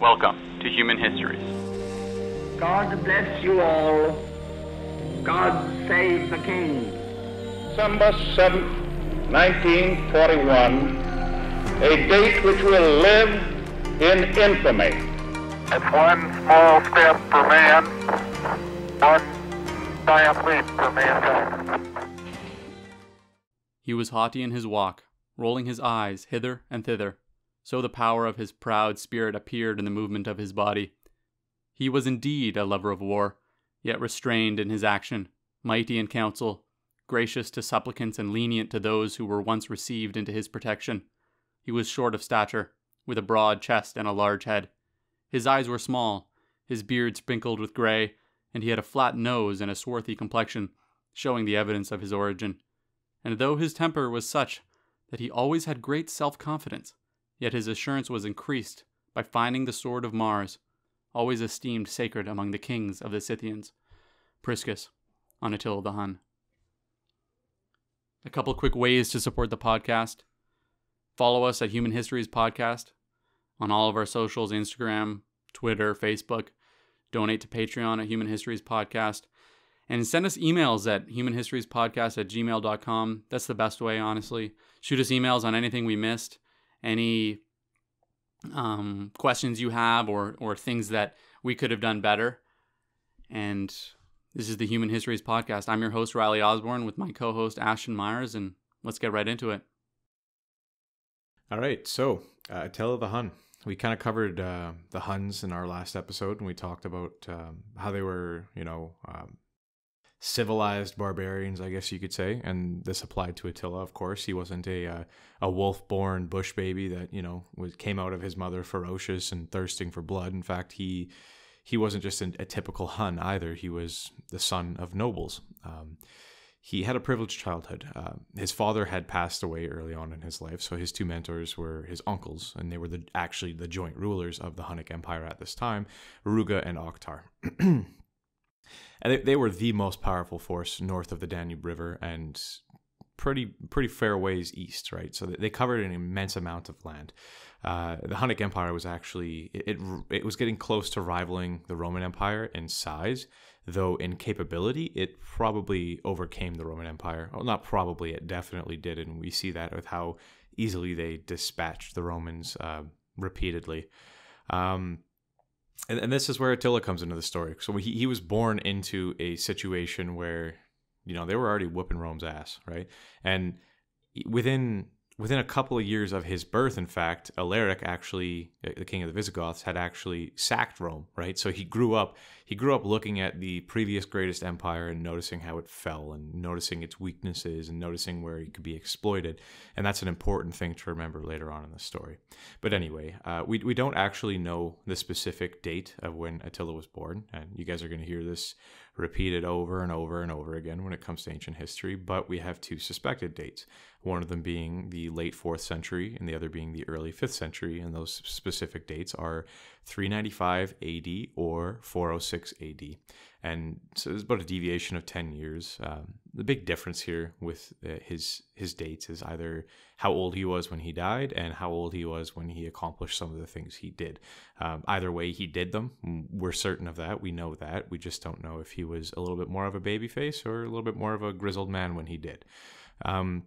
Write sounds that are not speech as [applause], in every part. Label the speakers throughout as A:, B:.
A: Welcome to Human Histories.
B: God bless you all. God save the King.
C: December 7th, 1941, a date which will live in infamy.
D: It's one small step for man, one giant leap for mankind.
A: He was haughty in his walk, rolling his eyes hither and thither. So the power of his proud spirit appeared in the movement of his body. He was indeed a lover of war, yet restrained in his action, mighty in counsel, gracious to supplicants and lenient to those who were once received into his protection. He was short of stature, with a broad chest and a large head. His eyes were small, his beard sprinkled with gray, and he had a flat nose and a swarthy complexion, showing the evidence of his origin. And though his temper was such that he always had great self confidence, yet his assurance was increased by finding the sword of Mars, always esteemed sacred among the kings of the Scythians. Priscus on Attila the Hun. A couple quick ways to support the podcast. Follow us at Human Histories Podcast on all of our socials Instagram, Twitter, Facebook. Donate to Patreon at Human Histories Podcast. And send us emails at humanhistoriespodcast at gmail.com. That's the best way, honestly. Shoot us emails on anything we missed, any um, questions you have, or, or things that we could have done better. And this is the Human Histories Podcast. I'm your host, Riley Osborne, with my co host, Ashton Myers, and let's get right into it.
E: All right, so uh, Attila the Hun. We kind of covered uh, the Huns in our last episode, and we talked about um, how they were, you know, um, civilized barbarians, I guess you could say. And this applied to Attila, of course. He wasn't a uh, a wolf-born bush baby that you know was came out of his mother ferocious and thirsting for blood. In fact, he he wasn't just a, a typical Hun either. He was the son of nobles. Um, he had a privileged childhood. Uh, his father had passed away early on in his life, so his two mentors were his uncles, and they were the, actually the joint rulers of the Hunnic Empire at this time, Ruga and Oktar. [clears throat] and they, they were the most powerful force north of the Danube River and pretty pretty fair ways east, right? So they covered an immense amount of land. Uh, the Hunnic Empire was actually it, it, it was getting close to rivaling the Roman Empire in size, though in capability it probably overcame the Roman Empire. Well, not probably, it definitely did, and we see that with how easily they dispatched the Romans uh, repeatedly. Um, and, and this is where Attila comes into the story. So he, he was born into a situation where, you know, they were already whooping Rome's ass, right? And within within a couple of years of his birth, in fact, Alaric actually, uh, the king of the Visigoths, had actually sacked Rome, right? So he grew up, he grew up looking at the previous greatest empire and noticing how it fell and noticing its weaknesses and noticing where it could be exploited. And that's an important thing to remember later on in the story. But anyway, uh, we, we don't actually know the specific date of when Attila was born. And you guys are going to hear this repeated over and over and over again when it comes to ancient history, but we have two suspected dates, one of them being the late 4th century and the other being the early 5th century, and those specific dates are 395 AD or 406 AD. And so there's about a deviation of 10 years. Um, the big difference here with uh, his his dates is either how old he was when he died and how old he was when he accomplished some of the things he did. Um, either way, he did them. We're certain of that. We know that. We just don't know if he was a little bit more of a baby face or a little bit more of a grizzled man when he did. Um,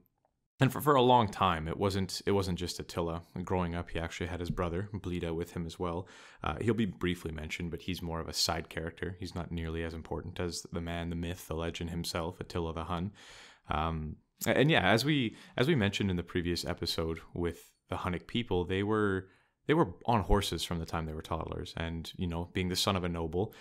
E: and for, for a long time it wasn't it wasn't just attila. Growing up he actually had his brother bleda with him as well. Uh, he'll be briefly mentioned but he's more of a side character. He's not nearly as important as the man the myth the legend himself attila the hun. Um, and yeah as we as we mentioned in the previous episode with the hunnic people they were they were on horses from the time they were toddlers. And you know being the son of a noble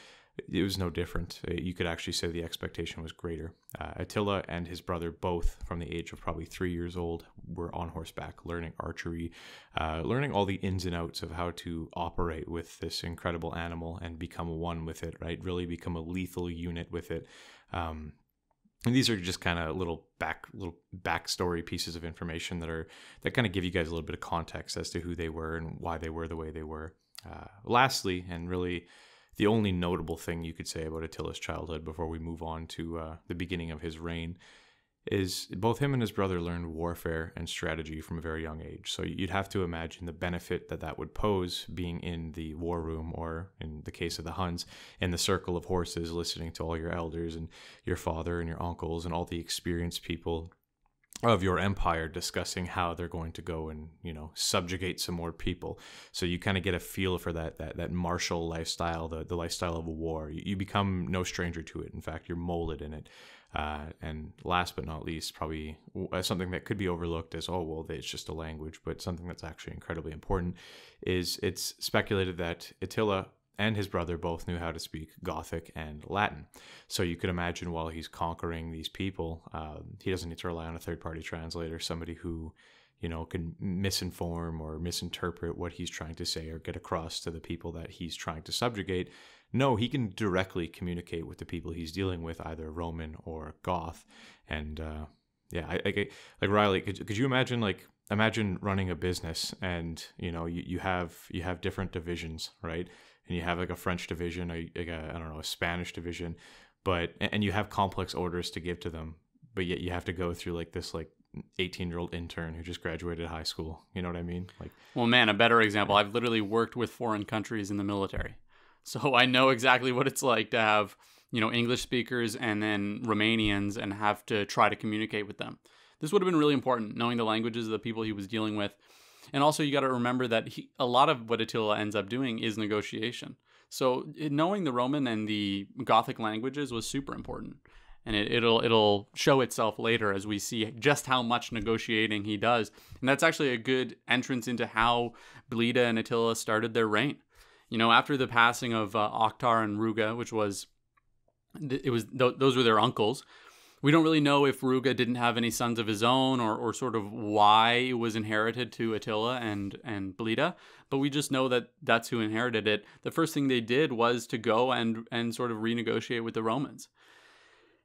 E: it was no different. Uh, you could actually say the expectation was greater. Uh, Attila and his brother, both from the age of probably three years old, were on horseback, learning archery, uh, learning all the ins and outs of how to operate with this incredible animal and become one with it. Right, really become a lethal unit with it. Um, and these are just kind of little back little backstory pieces of information that are that kind of give you guys a little bit of context as to who they were and why they were the way they were. Uh, lastly, and really the only notable thing you could say about Attila's childhood before we move on to uh, the beginning of his reign. is both him and his brother learned warfare and strategy from a very young age. So you'd have to imagine the benefit that that would pose being in the war room, or in the case of the Huns, in the circle of horses, listening to all your elders and your father and your uncles and all the experienced people of your empire discussing how they're going to go and you know subjugate some more people. So you kind of get a feel for that that that martial lifestyle the, the lifestyle of a war. You, you become no stranger to it. In fact you're molded in it. Uh, and last but not least probably uh, something that could be overlooked as oh well it's just a language but something that's actually incredibly important is it's speculated that attila and his brother both knew how to speak Gothic and Latin. So you could imagine while he's conquering these people, uh, he doesn't need to rely on a third party translator, somebody who, you know, can misinform or misinterpret what he's trying to say or get across to the people that he's trying to subjugate. No, he can directly communicate with the people he's dealing with, either Roman or Goth. And uh, yeah, I, I, like Riley, could, could you imagine like imagine running a business and you know you, you have you have different divisions, right? And you have like a French division, a, like a I don't know a Spanish division, but and you have complex orders to give to them, but yet you have to go through like this like 18 year old intern who just graduated high school. You know what I mean? Like,
A: well, man, a better example. I've literally worked with foreign countries in the military, so [laughs] I know exactly what it's like to have you know English speakers and then Romanians and have to try to communicate with them. This would have been really important, knowing the languages of the people he was dealing with and also, you got to remember that he, a lot of what Attila ends up doing is negotiation. So knowing the Roman and the Gothic languages was super important, and it, will it'll show itself later as we see just how much negotiating he does. And that's actually a good entrance into how Bleda and Attila started their reign. You know, after the passing of uh, Oktar and Ruga, which was it was th- those were their uncles we don't really know if Ruga didn't have any sons of his own or, or sort of why it was inherited to Attila and, and Bleda, but we just know that that's who inherited it. The first thing they did was to go and, and sort of renegotiate with the Romans.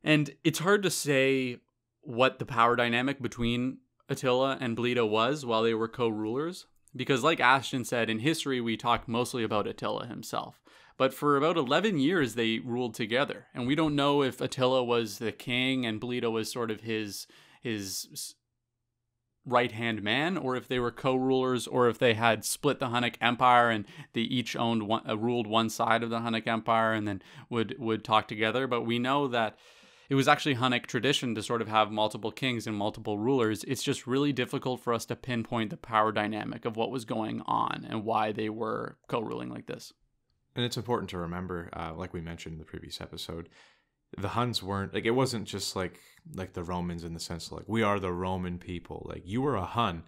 A: And it's hard to say what the power dynamic between Attila and Bleda was while they were co rulers, because, like Ashton said, in history we talk mostly about Attila himself. But for about 11 years, they ruled together. And we don't know if Attila was the king and Bleda was sort of his, his right hand man, or if they were co rulers, or if they had split the Hunnic Empire and they each owned one, uh, ruled one side of the Hunnic Empire and then would, would talk together. But we know that it was actually Hunnic tradition to sort of have multiple kings and multiple rulers. It's just really difficult for us to pinpoint the power dynamic of what was going on and why they were co ruling like this.
E: And it's important to remember, uh, like we mentioned in the previous episode, the Huns weren't like it wasn't just like like the Romans in the sense of, like we are the Roman people. Like you were a Hun,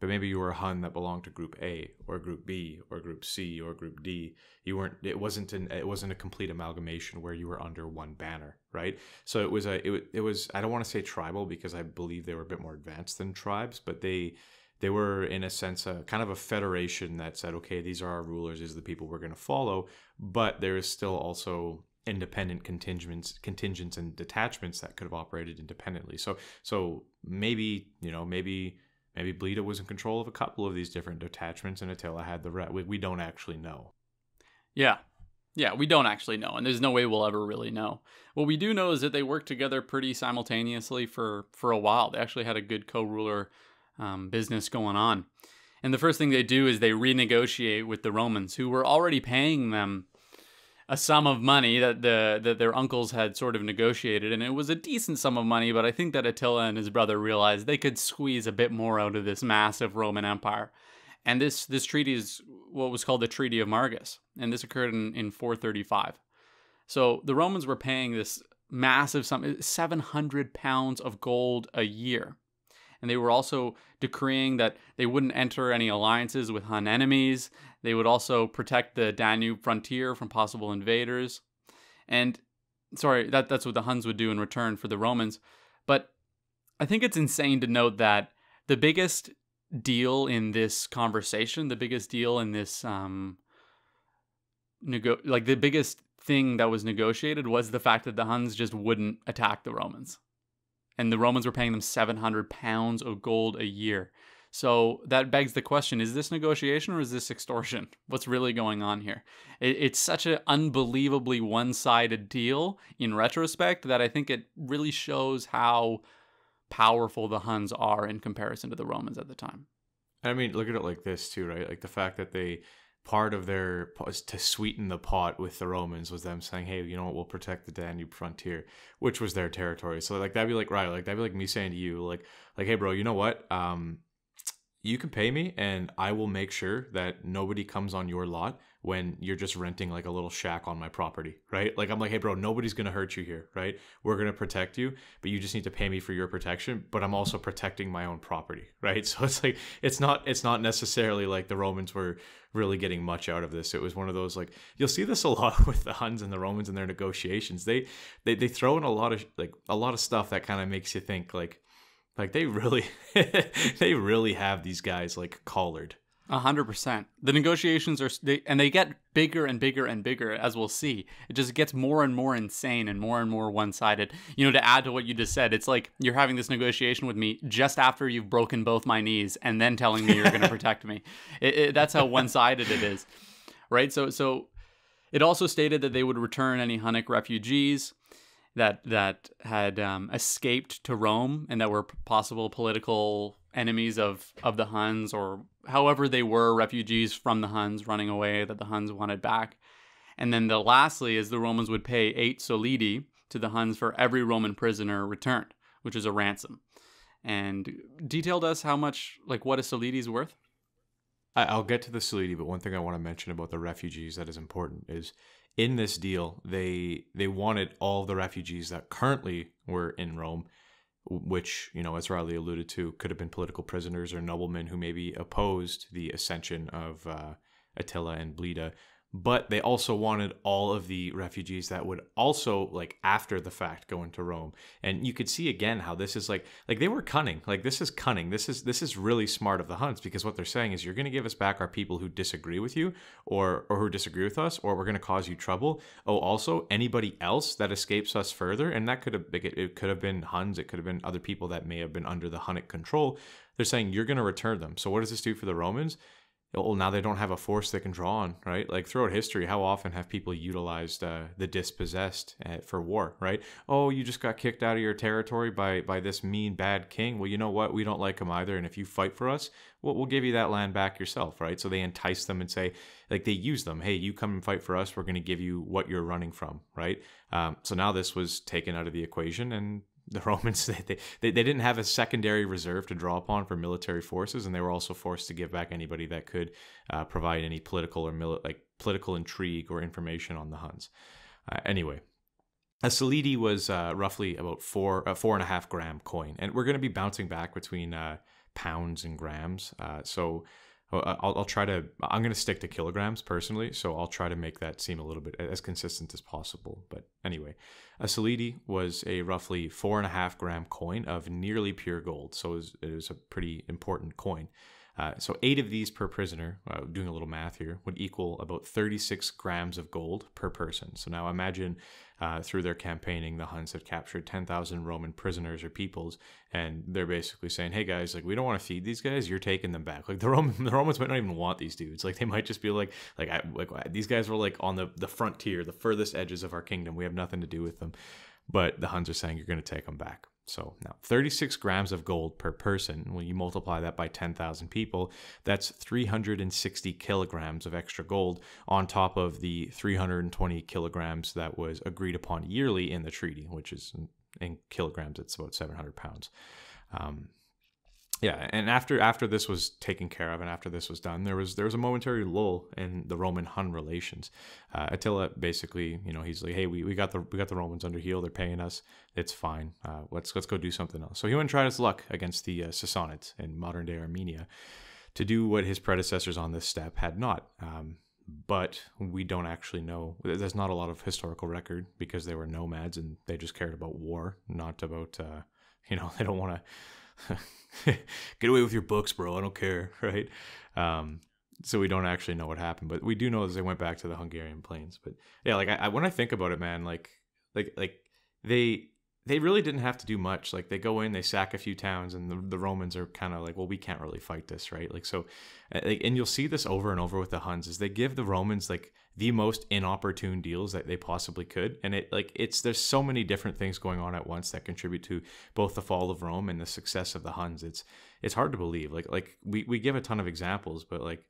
E: but maybe you were a Hun that belonged to Group A or Group B or Group C or Group D. You weren't. It wasn't an. It wasn't a complete amalgamation where you were under one banner, right? So it was a. It, it was. I don't want to say tribal because I believe they were a bit more advanced than tribes, but they they were in a sense a kind of a federation that said okay these are our rulers these are the people we're going to follow but there is still also independent contingents contingents and detachments that could have operated independently so so maybe you know maybe maybe Bleda was in control of a couple of these different detachments and Attila had the rest we, we don't actually know
A: yeah yeah, we don't actually know, and there's no way we'll ever really know. What we do know is that they worked together pretty simultaneously for for a while. They actually had a good co-ruler um, business going on. And the first thing they do is they renegotiate with the Romans, who were already paying them a sum of money that the that their uncles had sort of negotiated, and it was a decent sum of money. But I think that Attila and his brother realized they could squeeze a bit more out of this massive Roman Empire. And this this treaty is what was called the Treaty of Margus, and this occurred in, in 435. So the Romans were paying this massive sum, 700 pounds of gold a year and they were also decreeing that they wouldn't enter any alliances with Hun enemies. They would also protect the Danube frontier from possible invaders. And sorry, that, that's what the Huns would do in return for the Romans. But I think it's insane to note that the biggest deal in this conversation, the biggest deal in this um nego- like the biggest thing that was negotiated was the fact that the Huns just wouldn't attack the Romans and the Romans were paying them 700 pounds of gold a year. So that begs the question is this negotiation or is this extortion? [laughs] What's really going on here? it's such an unbelievably one sided deal in retrospect that I think it really shows how powerful the Huns are in comparison to the Romans at the time.
E: I mean, look at it like this too, right? Like the fact that they part of their to sweeten the pot with the Romans was them saying, "Hey, you know what? We'll protect the Danube frontier, which was their territory." So like that'd be like right, like that'd be like me saying to you, like, like, "Hey, bro, you know what? Um, you can pay me, and I will make sure that nobody comes on your lot when you're just renting like a little shack on my property, right? Like I'm like, hey, bro, nobody's gonna hurt you here, right? We're gonna protect you, but you just need to pay me for your protection. But I'm also protecting my own property, [laughs] right? So it's like it's not it's not necessarily like the Romans were really getting much out of this. It was one of those like you'll see this a [laughs] lot with the Huns and the Romans in their negotiations. They they they throw in a lot of like a lot of stuff that kind of makes you think like like they really [laughs] they really have these guys like collared
A: a hundred percent. The negotiations are, they, and they get bigger and bigger and bigger, as we'll see. It just gets more and more insane and more and more one-sided. You know, to add to what you just said, it's like you're having this negotiation with me just after you've broken both my knees, and then telling me you're going [laughs] to protect me. It, it, that's how one-sided it is, right? So, so it also stated that they would return any Hunnic refugees that that had um, escaped to Rome and that were possible political enemies of of the Huns or however they were refugees from the Huns running away that the Huns wanted back. And then the lastly is the Romans would pay 8 solidi to the Huns for every Roman prisoner returned, which is a ransom. And detailed us how much like what a solidi is worth?
E: I'll get to the solidi, but one thing I want to mention about the refugees that is important is in this deal they they wanted all the refugees that currently were in Rome which, you know, as Riley alluded to, could have been political prisoners or noblemen who maybe opposed the ascension of uh, Attila and Bleda but they also wanted all of the refugees that would also like after the fact go into Rome. And you could see again how this is like like they were cunning. Like this is cunning. This is this is really smart of the Huns because what they're saying is you're going to give us back our people who disagree with you or or who disagree with us or we're going to cause you trouble. Oh, also anybody else that escapes us further and that could have it could have been Huns, it could have been other people that may have been under the Hunnic control. They're saying you're going to return them. So what does this do for the Romans? Well, now they don't have a force they can draw on, right? Like throughout history, how often have people utilized uh, the dispossessed uh, for war, right? Oh, you just got kicked out of your territory by by this mean bad king. Well, you know what? We don't like him either, and if you fight for us, we'll, we'll give you that land back yourself, right? So they entice them and say, like they use them. Hey, you come and fight for us. We're going to give you what you're running from, right? Um, so now this was taken out of the equation, and the Romans [laughs] they, they they didn't have a secondary reserve to draw upon for military forces, and they were also forced to give back anybody that could uh, provide any political or mili- like political intrigue or information on the Huns. Uh, anyway, a solidi was uh, roughly about four uh, four and a half gram coin, and we're going to be bouncing back between uh, pounds and grams. Uh, so I'll, I'll try to. I'm going to stick to kilograms personally, so I'll try to make that seem a little bit as consistent as possible. But anyway, a solidi was a roughly four and a half gram coin of nearly pure gold, so it was, it was a pretty important coin. Uh, so eight of these per prisoner, uh, doing a little math here, would equal about 36 grams of gold per person. So now imagine uh, through their campaigning, the Huns had captured 10,000 Roman prisoners or peoples, and they're basically saying, "Hey guys, like we don't want to feed these guys. You're taking them back." Like the Roman, the Romans might not even want these dudes. Like they might just be like, "Like I, like these guys were like on the the frontier, the furthest edges of our kingdom. We have nothing to do with them." But the Huns are saying you're going to take them back. So now 36 grams of gold per person, when you multiply that by 10,000 people, that's 360 kilograms of extra gold on top of the 320 kilograms that was agreed upon yearly in the treaty, which is in kilograms, it's about 700 pounds. Um, yeah, and after after this was taken care of, and after this was done, there was there was a momentary lull in the Roman Hun relations. Uh, Attila basically, you know, he's like, "Hey, we, we got the we got the Romans under heel. They're paying us. It's fine. Uh, let's let's go do something else." So he went and tried his luck against the uh, Sassanids in modern day Armenia to do what his predecessors on this steppe had not. Um, but we don't actually know. There's not a lot of historical record because they were nomads and they just cared about war, not about uh, you know [laughs] they don't want to [laughs] get away with your books, bro. I don't care, [laughs] right? Um, so we don't actually know what happened, but we do know that they went back to the Hungarian plains. But yeah, like I, I when I think about it, man, like like like they they really didn't have to do much. Like they go in, they sack a few towns, and the, the Romans are kind of like, well, we can't really fight this, right? Like so, uh, and you'll see this over and over with the Huns is they give the Romans like the most inopportune deals that they possibly could, and it like it's there's so many different things going on at once that contribute to both the fall of Rome and the success of the Huns. It's it's hard to believe. Like like we we give a ton of examples, but like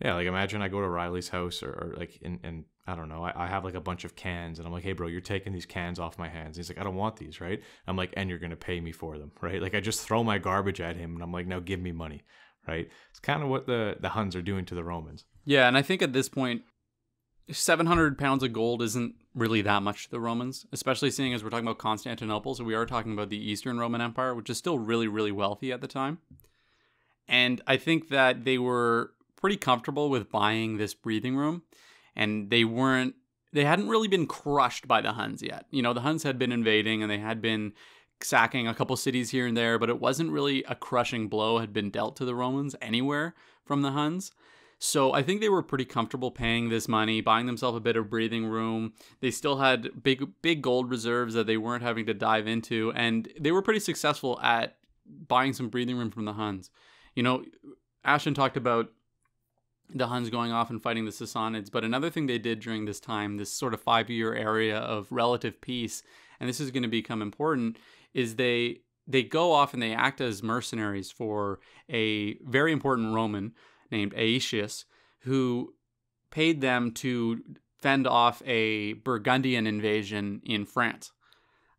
E: yeah, like imagine I go to Riley's house or, or like and, and I don't know, I, I have like a bunch of cans and I'm like, hey bro, you're taking these cans off my hands. he's like, I don't want these, right? I'm like, and you're gonna pay me for them, [laughs] right? Like I just throw my garbage at him and I'm like, now give me money, right? It's kind of what the the Huns are doing to the Romans.
A: Yeah, and I think at this point, 700 pounds of gold isn't really that much to the Romans, especially seeing as we're talking about Constantinople. So we are talking about the Eastern Roman Empire, which is still really, really wealthy at the time. And I think that they were pretty comfortable with buying this breathing room and they weren't they hadn't really been crushed by the Huns yet. You know, the Huns had been invading and they had been sacking a couple cities here and there, but it wasn't really a crushing blow had been dealt to the Romans anywhere from the Huns. So I think they were pretty comfortable paying this money, buying themselves a bit of breathing room. They still had big big gold reserves that they weren't having to dive into and they were pretty successful at buying some breathing room from the Huns. You know, Ashton talked about the Huns going off and fighting the Sassanids. But another thing they did during this time, this sort of five year area of relative peace, and this is going to become important, is they they go off and they act as mercenaries for a very important Roman named Aetius, who paid them to fend off a Burgundian invasion in France.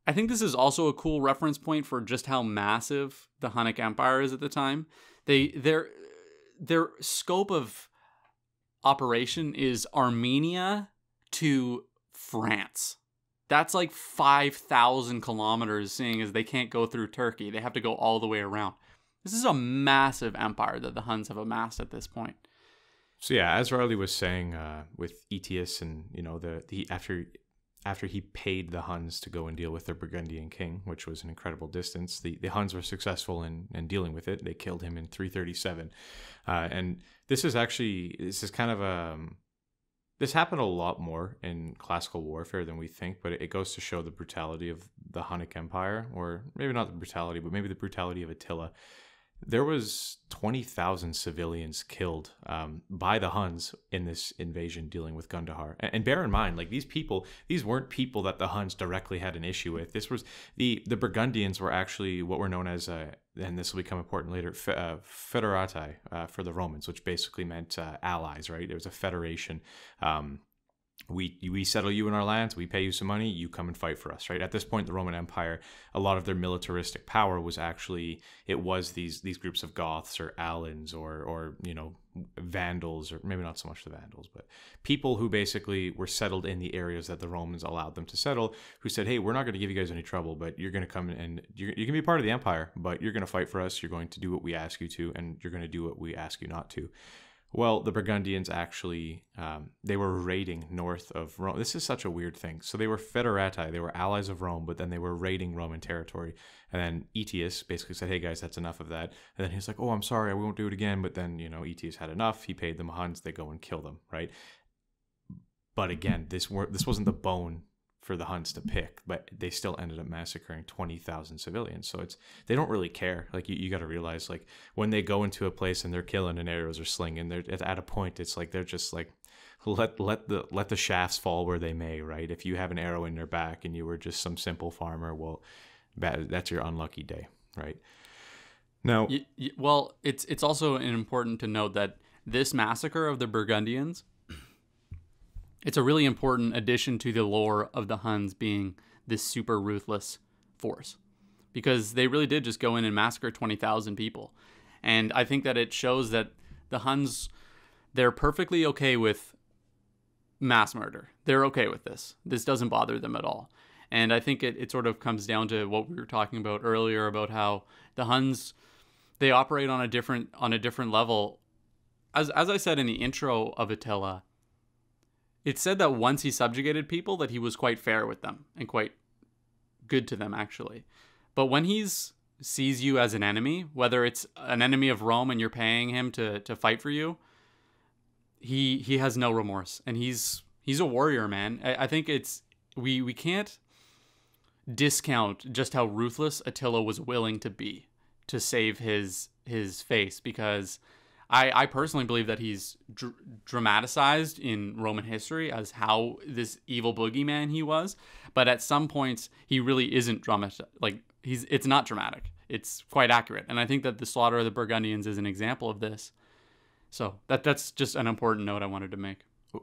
A: I think this is also a cool reference point for just how massive the Hunnic Empire is at the time. They their their scope of operation is Armenia to France. That's like 5,000 kilometers, seeing as they can't go through Turkey. They have to go all the way around. This is a massive empire that the Huns have amassed at this point.
E: So yeah, as Riley was saying, uh, with Aetius and you know the the after after he paid the Huns to go and deal with their Burgundian king, which was an incredible distance, the, the Huns were successful in, in dealing with it. They killed him in 337. Uh, and this is actually, this is kind of a, um, this happened a lot more in classical warfare than we think, but it goes to show the brutality of the Hunnic Empire, or maybe not the brutality, but maybe the brutality of Attila there was 20,000 civilians killed um, by the Huns in this invasion dealing with Gundahar. And, and, bear in mind, like these people, these weren't people that the Huns directly had an issue with. This was the the Burgundians were actually what were known as, uh, and this will become important later, uh, federati uh, for the Romans, which basically meant uh, allies. Right? It was a federation. Um, we we settle you in our lands we pay you some money you come and fight for us right? At this point the roman empire a lot of their militaristic power was actually it was these these groups of goths or alans or or you know vandals or maybe not so much the vandals but people who basically were settled in the areas that the romans allowed them to settle who said hey we're not going to give you guys any trouble but you're going to come and you're, you can be part of the empire but you're going to fight for us you're going to do what we ask you to and you're going to do what we ask you not to well, the Burgundians actually um, they were raiding north of Rome. This is such a weird thing. So they were federati, they were allies of Rome, but then they were raiding Roman territory. And then Aetius basically said, "Hey guys, that's enough of that." And then he's like, "Oh, I'm sorry, I won't do it again." But then you know Aetius had enough. He paid them Huns. They go and kill them, right? But again, this were this wasn't the bone for the Huns to pick, but they still ended up massacring 20,000 civilians. So it's, they don't really care. Like you, you got to realize like when they go into a place and they're killing and arrows are slinging, they're at a point, it's like, they're just like, let, let the, let the shafts fall where they may, right? If you have an arrow in your back and you were just some simple farmer, well, that's your unlucky day, right? Now,
A: well, it's, it's also important to note that this massacre of the Burgundians it's a really important addition to the lore of the Huns being this super ruthless force because they really did just go in and massacre 20,000 people. And I think that it shows that the Huns, they're perfectly okay with mass murder. They're okay with this. This doesn't bother them at all. And I think it, it sort of comes down to what we were talking about earlier about how the Huns they operate on a different on a different level. As as I said in the intro of Attila, it said that once he subjugated people, that he was quite fair with them and quite good to them, actually. But when he's sees you as an enemy, whether it's an enemy of Rome and you're paying him to to fight for you, he he has no remorse, and he's he's a warrior, man. I, I think it's we we can't. discount just how ruthless Attila was willing to be to save his his face because I, I personally believe that he's dr- dramatized in Roman history as how this evil boogeyman he was, but at some points he really isn't dramatic. Like he's it's not dramatic. It's quite accurate, and I think that the slaughter of the Burgundians is an example of this. So that that's just an important note I wanted to make.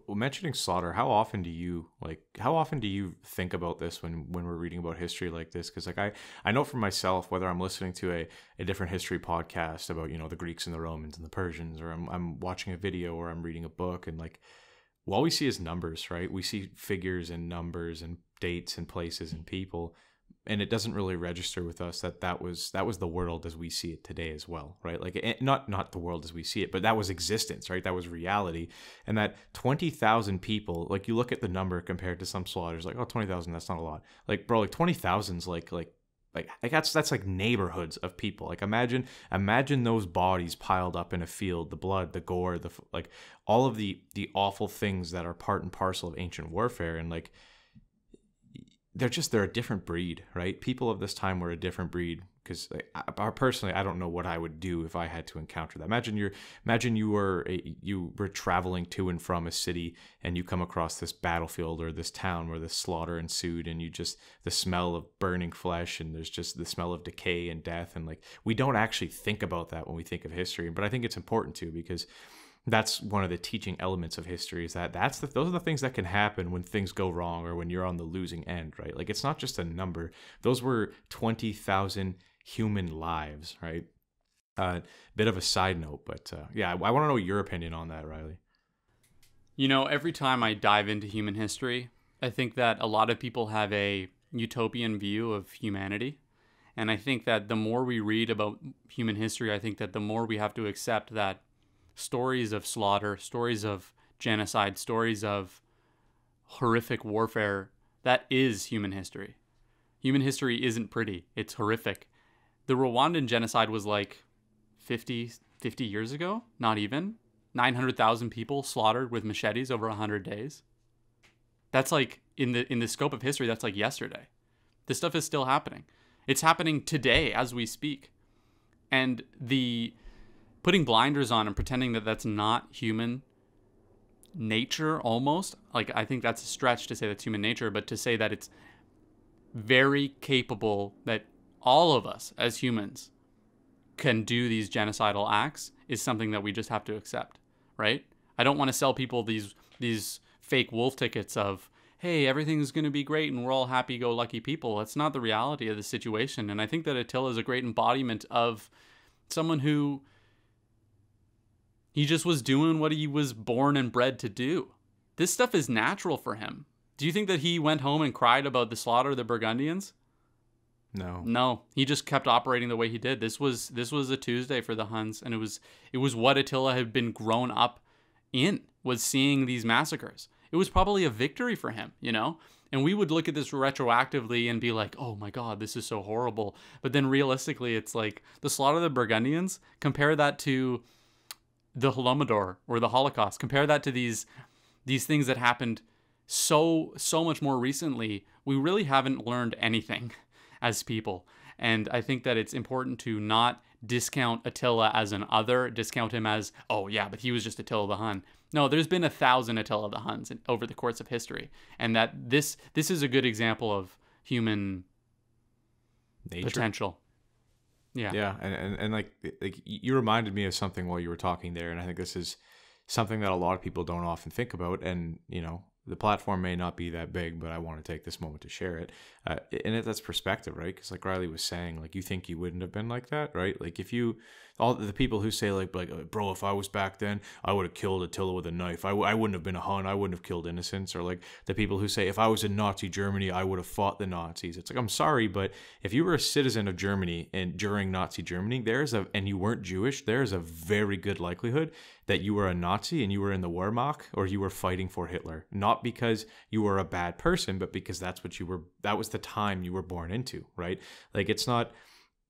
E: Mentioning slaughter, how often do you like? How often do you think about this when when we're reading about history like this? Because like I I know for myself, whether I'm listening to a, a different history podcast about you know the Greeks and the Romans and the Persians, or I'm I'm watching a video or I'm reading a book, and like all we see is numbers, right? We see figures and numbers and dates and places and people and it doesn't really register with us that that was that was the world as we see it today as well right? Like it, not not the world as we see it but that was existence right? That was reality. And that 20,000 people like you look at the number compared to some slaughters like oh 20,000 that's not a lot. Like bro like 20,000's like like like, like that's that's like neighborhoods of people. Like imagine imagine those bodies piled up in a field the blood the gore the like all of the the awful things that are part and parcel of ancient warfare. And like they're just they're a different breed, right? People of this time were a different breed because I, personally I don't know what I would do if I had to encounter that. Imagine you're imagine you were a, you were traveling to and from a city and you come across this battlefield or this town where the slaughter ensued and you just the smell of burning flesh and there's just the smell of decay and death and like we don't actually think about that when we think of history, but I think it's important to because that's one of the teaching elements of history is that that's the, those are the things that can happen when things go wrong or when you're on the losing end right? Like it's not just a number. Those were 20,000 human lives right? A uh, bit of a side note but uh, yeah i, I want to know your opinion on that riley.
A: You know every time i dive into human history i think that a lot of people have a utopian view of humanity. And i think that the more we read about human history i think that the more we have to accept that stories of slaughter, stories of genocide, stories of horrific warfare. That is human history. Human history isn't pretty, it's horrific. The Rwandan genocide was like 50, 50 years ago, not even. 900,000 people slaughtered with machetes over 100 days. That's like in the in the scope of history that's like yesterday. This stuff is still happening. It's happening today as we speak. And the putting blinders on and pretending that that's not human nature almost like i think that's a stretch to say that's human nature but to say that it's very capable that all of us as humans can do these genocidal acts is something that we just have to accept right? I don't want to sell people these these fake wolf tickets of hey everything's going to be great and we're all happy go lucky people. That's not the reality of the situation and i think that attila is a great embodiment of someone who he just was doing what he was born and bred to do. This stuff is natural for him. Do you think that he went home and cried about the slaughter of the Burgundians?
E: No.
A: No, he just kept operating the way he did. This was this was a Tuesday for the Huns and it was it was what Attila had been grown up in was seeing these massacres. It was probably a victory for him, you know? And we would look at this retroactively and be like, "Oh my god, this is so horrible." But then realistically, it's like the slaughter of the Burgundians, compare that to the Holodomor or the Holocaust. Compare that to these these things that happened so so much more recently. We really haven't learned anything [laughs] as people. And I think that it's important to not discount Attila as an other, discount him as, oh yeah, but he was just Attila the Hun. No, there's been a thousand Attila the Huns in, over the course of history, and that this this is a good example of human Nature. potential. Yeah.
E: Yeah. And, and, and like, like you reminded me of something while you were talking there. And I think this is something that a lot of people don't often think about. And, you know, the platform may not be that big, but I want to take this moment to share it. Uh, and it, that's perspective, right? Because like Riley was saying, like you think you wouldn't have been like that, right? Like if you, all the people who say like, like uh, bro, if I was back then, I would have killed Attila with a knife. I w- I wouldn't have been a Hun. I wouldn't have killed innocents. Or like the people who say, if I was in Nazi Germany, I would have fought the Nazis. It's like I'm sorry, but if you were a citizen of Germany and during Nazi Germany, there's a and you weren't Jewish, there's a very good likelihood that you were a Nazi and you were in the Wehrmacht or you were fighting for Hitler. Not because you were a bad person, but because that's what you were. That was the time you were born into, right? Like it's not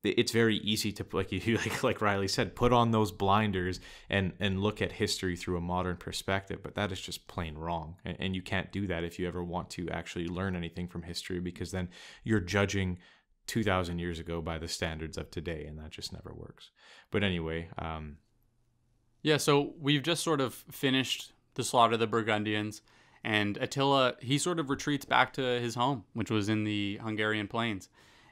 E: it's very easy to like [laughs] you like like Riley said, put on those blinders and and look at history through a modern perspective. But that is just plain wrong, and, and you can't do that if you ever want to actually learn anything from history, because then you're judging 2000 years ago by the standards of today and that just never works but anyway um
A: yeah so we've just sort of finished the slaughter of the burgundians and attila he sort of retreats back to his home which was in the hungarian plains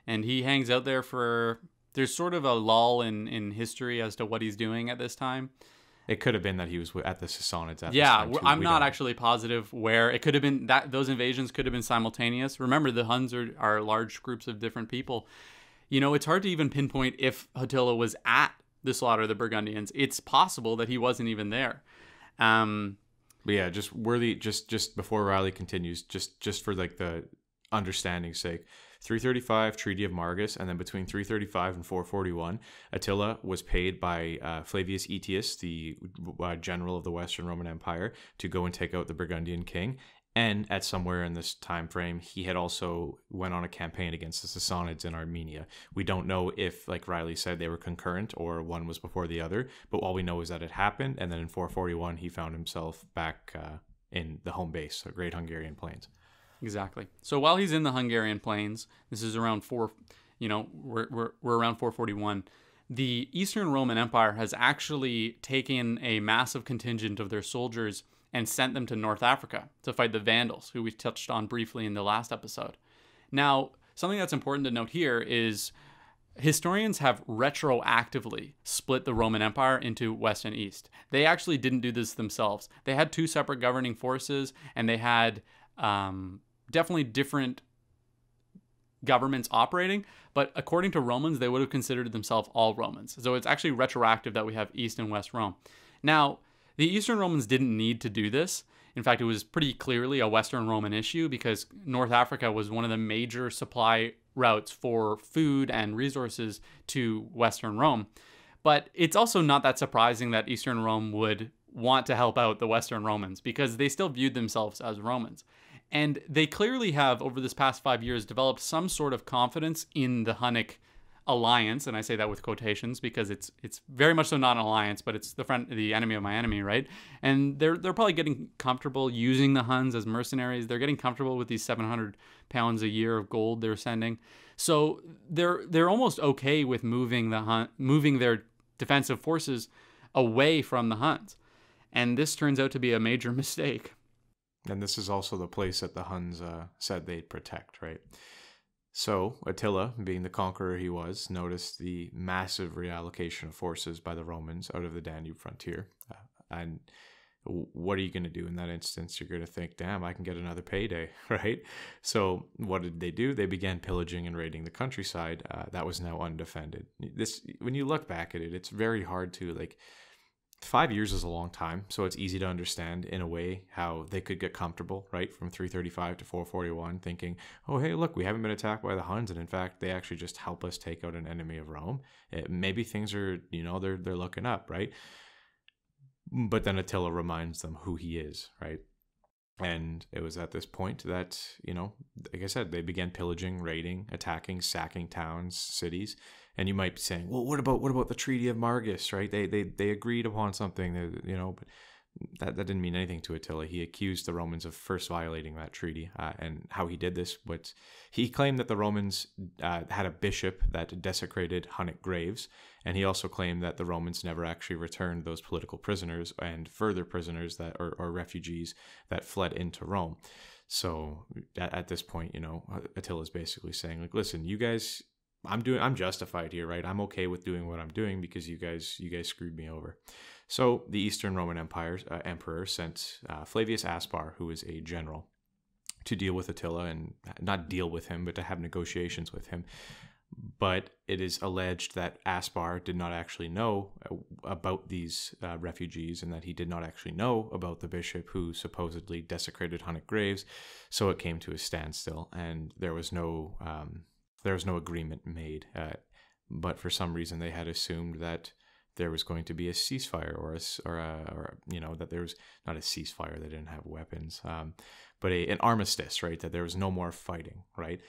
A: and he hangs out there for there's sort of a lull in in history as to what he's doing at this time
E: it could have been that he was at the Sassanids at
A: yeah,
E: this time too.
A: I'm not
E: don't-
A: actually positive where it could have been that those invasions could have been simultaneous. Remember, the Huns are, are large groups of different people. You know, it's hard to even pinpoint if Attila was at the slaughter of the Burgundians. It's possible that he wasn't even there. Um,
E: But yeah, just worthy. Just just before Riley continues, just just for like the understanding's sake, 335 Treaty of Margus, and then between 335 and 441, Attila was paid by uh, Flavius Aetius, the uh, general of the Western Roman Empire, to go and take out the Burgundian king. And at somewhere in this time frame, he had also went on a campaign against the Sassanids in Armenia. We don't know if, like Riley said, they were concurrent or one was before the other. But all we know is that it happened, and then in 441, he found himself back uh, in the home base, the Great Hungarian Plains.
A: Exactly. So while he's in the Hungarian plains, this is around four, you know, we're, we're, we're around 441. The Eastern Roman Empire has actually taken a massive contingent of their soldiers and sent them to North Africa to fight the Vandals, who we touched on briefly in the last episode. Now, something that's important to note here is historians have retroactively split the Roman Empire into West and East. They actually didn't do this themselves. They had two separate governing forces, and they had um, definitely different governments operating. But according to Romans, they would have considered themselves all Romans. So it's actually retroactive that we have East and West Rome. Now, the Eastern Romans didn't need to do this. In fact, it was pretty clearly a Western Roman issue because North Africa was one of the major supply routes for food and resources to Western Rome. But it's also not that surprising that Eastern Rome would want to help out the Western Romans because they still viewed themselves as Romans. And they clearly have, over this past five years, developed some sort of confidence in the Hunnic alliance, and I say that with quotations because it's it's very much so not an alliance, but it's the friend, the enemy of my enemy, right? And they're they're probably getting comfortable using the Huns as mercenaries. They're getting comfortable with these 700 pounds a year of gold they're sending, so they're they're almost okay with moving the Hun, moving their defensive forces away from the Huns, and this turns out to be a major [laughs] mistake.
E: And this is also the place that the Huns uh, said they'd protect, right? So Attila, being the conqueror he was, noticed the massive reallocation of forces by the Romans out of the Danube frontier. Uh, and what are you going to do in that instance? You're going to think, damn, I can get another payday, [laughs] right? So what did they do? They began pillaging and raiding the countryside uh, that was now undefended. This, when you look back at it, it's very hard to like five years is a long time, so it's easy to understand in a way how they could get comfortable, right, from 335 to 441, thinking, oh, hey, look, we haven't been attacked by the Huns, and in fact, they actually just help us take out an enemy of Rome. It, maybe things are, you know, they're they're looking up, right? But then Attila reminds them who he is, right? And it was at this point that, you know, like I said, they began pillaging, raiding, attacking, sacking towns, cities. And you might be saying, well, what about what about the Treaty of Margus, right? They they they agreed upon something, that, you know, but that, that didn't mean anything to Attila. He accused the Romans of first violating that treaty, uh, and how he did this. But he claimed that the Romans uh, had a bishop that desecrated Hunnic graves, and he also claimed that the Romans never actually returned those political prisoners and further prisoners that or, or refugees that fled into Rome. So at, at this point, you know, Attila's basically saying, like, listen, you guys, I'm doing, I'm justified here, right? I'm okay with doing what I'm doing because you guys, you guys screwed me over. So the Eastern Roman Empire uh, emperor sent uh, Flavius Aspar, who was a general, to deal with Attila and not deal with him, but to have negotiations with him. But it is alleged that Aspar did not actually know uh, about these uh, refugees and that he did not actually know about the bishop who supposedly desecrated Hunnic graves. So it came to a standstill, and there was no um, there was no agreement made. Uh, but for some reason, they had assumed that there was going to be a ceasefire or a, or, a, or you know that there was not a ceasefire they didn't have weapons um, but a, an armistice right that there was no more fighting right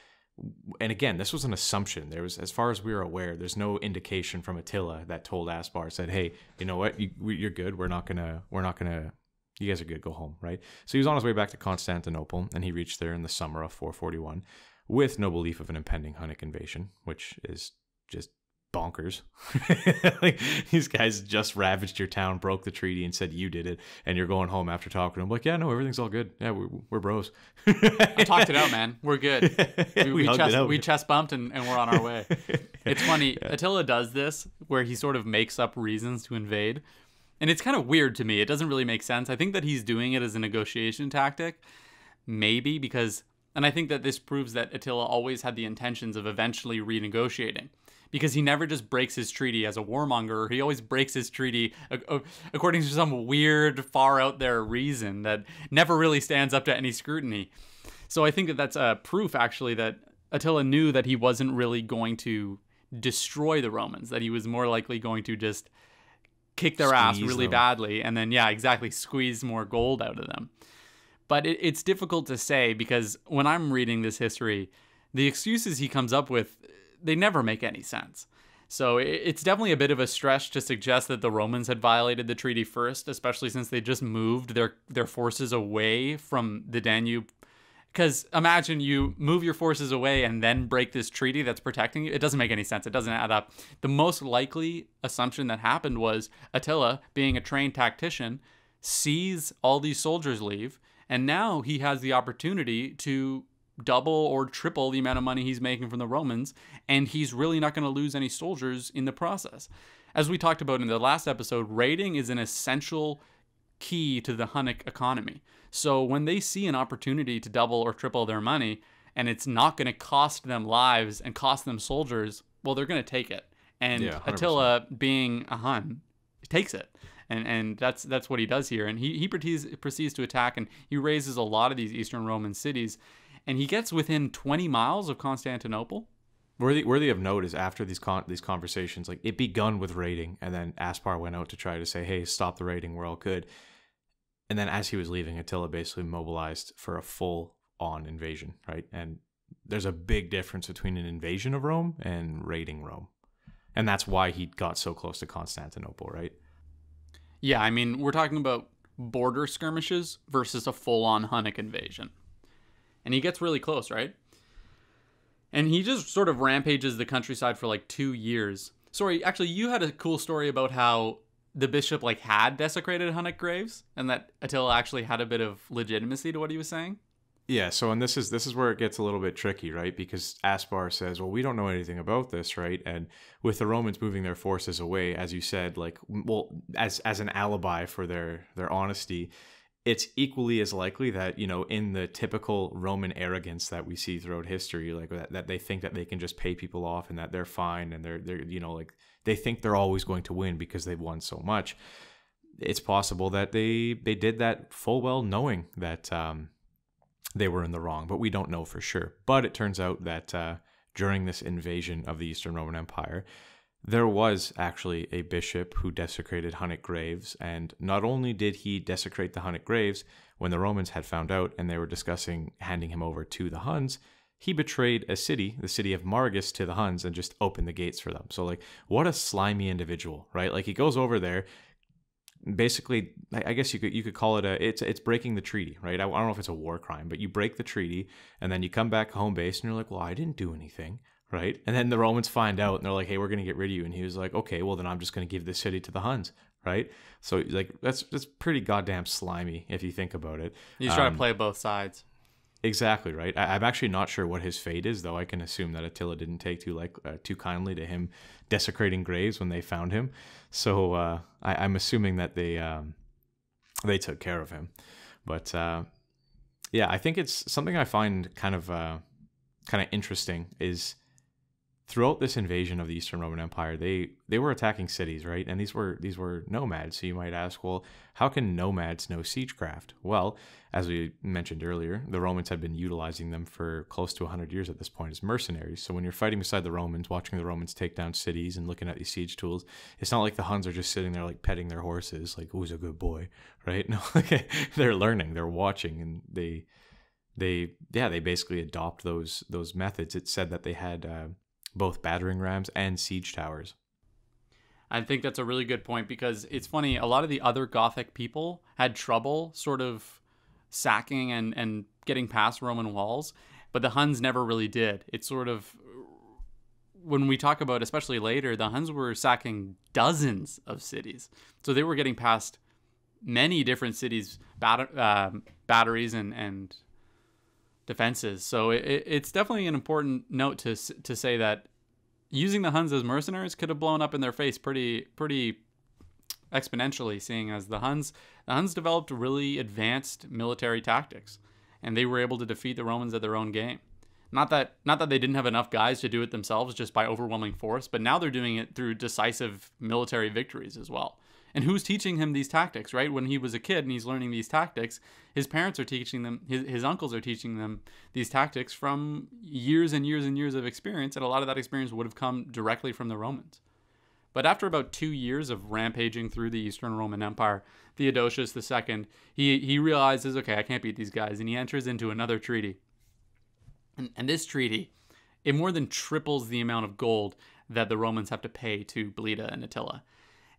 E: and again, this was an assumption. There was, as far as we were aware, there's no indication from Attila that told Aspar said, "Hey, you know what? You, you're good. We're not gonna. We're not gonna. You guys are good. Go home." Right. So he was on his way back to Constantinople, and he reached there in the summer of 441 with no belief of an impending Hunnic invasion, which is just bonkers. [laughs] like these guys just ravaged your town, broke the treaty, and said you did it, and you're going home after talking to them. Like, yeah, no, everything's all good. Yeah, we're, we're bros. [laughs]
A: I talked it out, man. We're good. [laughs] We,
E: We
A: we, chest, we chest bumped and, and we're on our way. It's funny. Attila does this where he sort of makes up reasons to invade. And it's kind of weird to me. It doesn't really make sense. I think that he's doing it as a negotiation tactic, maybe because, and I think that this proves that Attila always had the intentions of eventually renegotiating. Because he never just breaks his treaty as a warmonger. He always breaks his treaty ac- ac- according to some weird, far out there reason that never really stands up to any scrutiny. So I think that that's a proof, actually, that Attila knew that he wasn't really going to destroy the Romans, that he was more likely going to just kick their ass really
E: them.
A: badly and then, yeah, exactly, squeeze more gold out of them. But it, it's difficult to say because when I'm reading this history, the excuses he comes up with, they never make any sense. So it's definitely a bit of a stretch to suggest that the Romans had violated the treaty first, especially since they just moved their their forces away from the Danube. Because imagine you move your forces away and then break this treaty that's protecting you. It doesn't make any sense. It doesn't add up. The most likely assumption that happened was Attila, being a trained tactician, sees all these soldiers leave, and now he has the opportunity to double or triple the amount of money he's making from the Romans, and he's really not going to lose any soldiers in the process. As we talked about in the last episode, raiding is an essential key to the Hunnic economy. So when they see an opportunity to double or triple their money, and it's not going to cost them lives and cost them soldiers, well, they're going to take it. And
E: Yeah,
A: Attila, being a Hun, takes it. And, and that's that's what he does here. And he, he proceeds, proceeds to attack and he razes a lot of these Eastern Roman cities. And he gets within 20 miles of Constantinople.
E: Worthy, worthy of note is after these con- these conversations, like it begun with raiding, and then Aspar went out to try to say, "Hey, stop the raiding. We're all good." And then as he was leaving, Attila basically mobilized for a full on invasion, right? And there's a big difference between an invasion of Rome and raiding Rome, and that's why he got so close to Constantinople, right?
A: Yeah, I mean, we're talking about border skirmishes versus a full on Hunnic invasion. And he gets really close, right? And he just sort of rampages the countryside for like two years. Sorry, actually, you had a cool story about how the bishop like had desecrated Hunnic graves and that Attila actually had a bit of legitimacy to what he was saying.
E: Yeah, so and this is this is where it gets a little bit tricky, right? Because Aspar says, "Well, we don't know anything about this, right?" And with the Romans moving their forces away, as you said, like well, as as an alibi for their their honesty, it's equally as likely that you know, in the typical Roman arrogance that we see throughout history, like that, that they think that they can just pay people off and that they're fine and they're they're you know like they think they're always going to win because they've won so much. It's possible that they they did that full well knowing that. um they were in the wrong, but we don't know for sure. But it turns out that uh, during this invasion of the Eastern Roman Empire, there was actually a bishop who desecrated Hunnic graves. And not only did he desecrate the Hunnic graves, when the Romans had found out and they were discussing handing him over to the Huns, he betrayed a city, the city of Margus, to the Huns and just opened the gates for them. So, like, what a slimy individual, right? Like, he goes over there, basically I I guess you could you could call it a it's it's breaking the treaty, right? I, I don't know if it's a war crime, but you break the treaty and then you come back home base and you're like, well, I didn't do anything, right? And then the Romans find out and they're like, hey, we're gonna get rid of you, and he was like, okay, well then I'm just gonna give this city to the Huns, right? So like that's that's pretty goddamn slimy if you think about it.
A: He's trying
E: Um,
A: to play both sides.
E: Exactly right. I, I'm actually not sure what his fate is, though. I can assume that Attila didn't take too like uh, too kindly to him desecrating graves when they found him. So uh, I, I'm assuming that they um, they took care of him. But uh, yeah, I think it's something I find kind of uh, kind of interesting is throughout this invasion of the Eastern Roman Empire, they they were attacking cities, right? And these were these were nomads. So you might ask, well, how can nomads know siegecraft? Well, as we mentioned earlier, the Romans had been utilizing them for close to 100 years at this point as mercenaries. So when you're fighting beside the Romans, watching the Romans take down cities and looking at these siege tools, it's not like the Huns are just sitting there like petting their horses, like who's a good boy, [laughs] right? No, [laughs] they're learning, they're watching, and they they yeah they basically adopt those those methods. It said that they had uh, both battering rams and siege towers.
A: I think that's a really good point because it's funny. A lot of the other Gothic people had trouble sort of sacking and, and getting past Roman walls, but the Huns never really did. It's sort of when we talk about, especially later, the Huns were sacking dozens of cities, so they were getting past many different cities, bat- uh, batteries and and defenses. So it, it's definitely an important note to to say that using the Huns as mercenaries could have blown up in their face pretty pretty exponentially, seeing as the Huns the Huns developed really advanced military tactics, and they were able to defeat the Romans at their own game. Not that not that they didn't have enough guys to do it themselves just by overwhelming force, but now they're doing it through decisive military victories as well. And who's teaching him these tactics, right? When he was a kid and he's learning these tactics, his parents are teaching them, his, his uncles are teaching them these tactics from years and years and years of experience. And a lot of that experience would have come directly from the Romans. But after about two years of rampaging through the Eastern Roman Empire, Theodosius II, he, he realizes, okay, I can't beat these guys. And he enters into another treaty. And, and this treaty, it more than triples the amount of gold that the Romans have to pay to Bleda and Attila.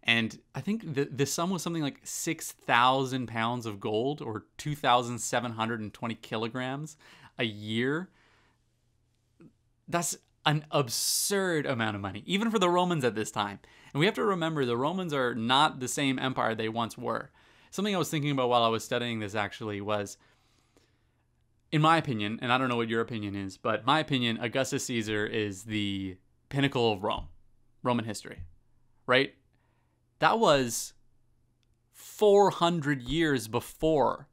A: And I think the, the sum was something like 6,000 pounds of gold or 2,720 kilograms a year. That's an absurd amount of money, even for the Romans at this time. And we have to remember the Romans are not the same empire they once were. Something I was thinking about while I was studying this actually was, in my opinion, and I don't know what your opinion is, but my opinion, Augustus Caesar is the pinnacle of Rome, Roman history, right? That was 400 years before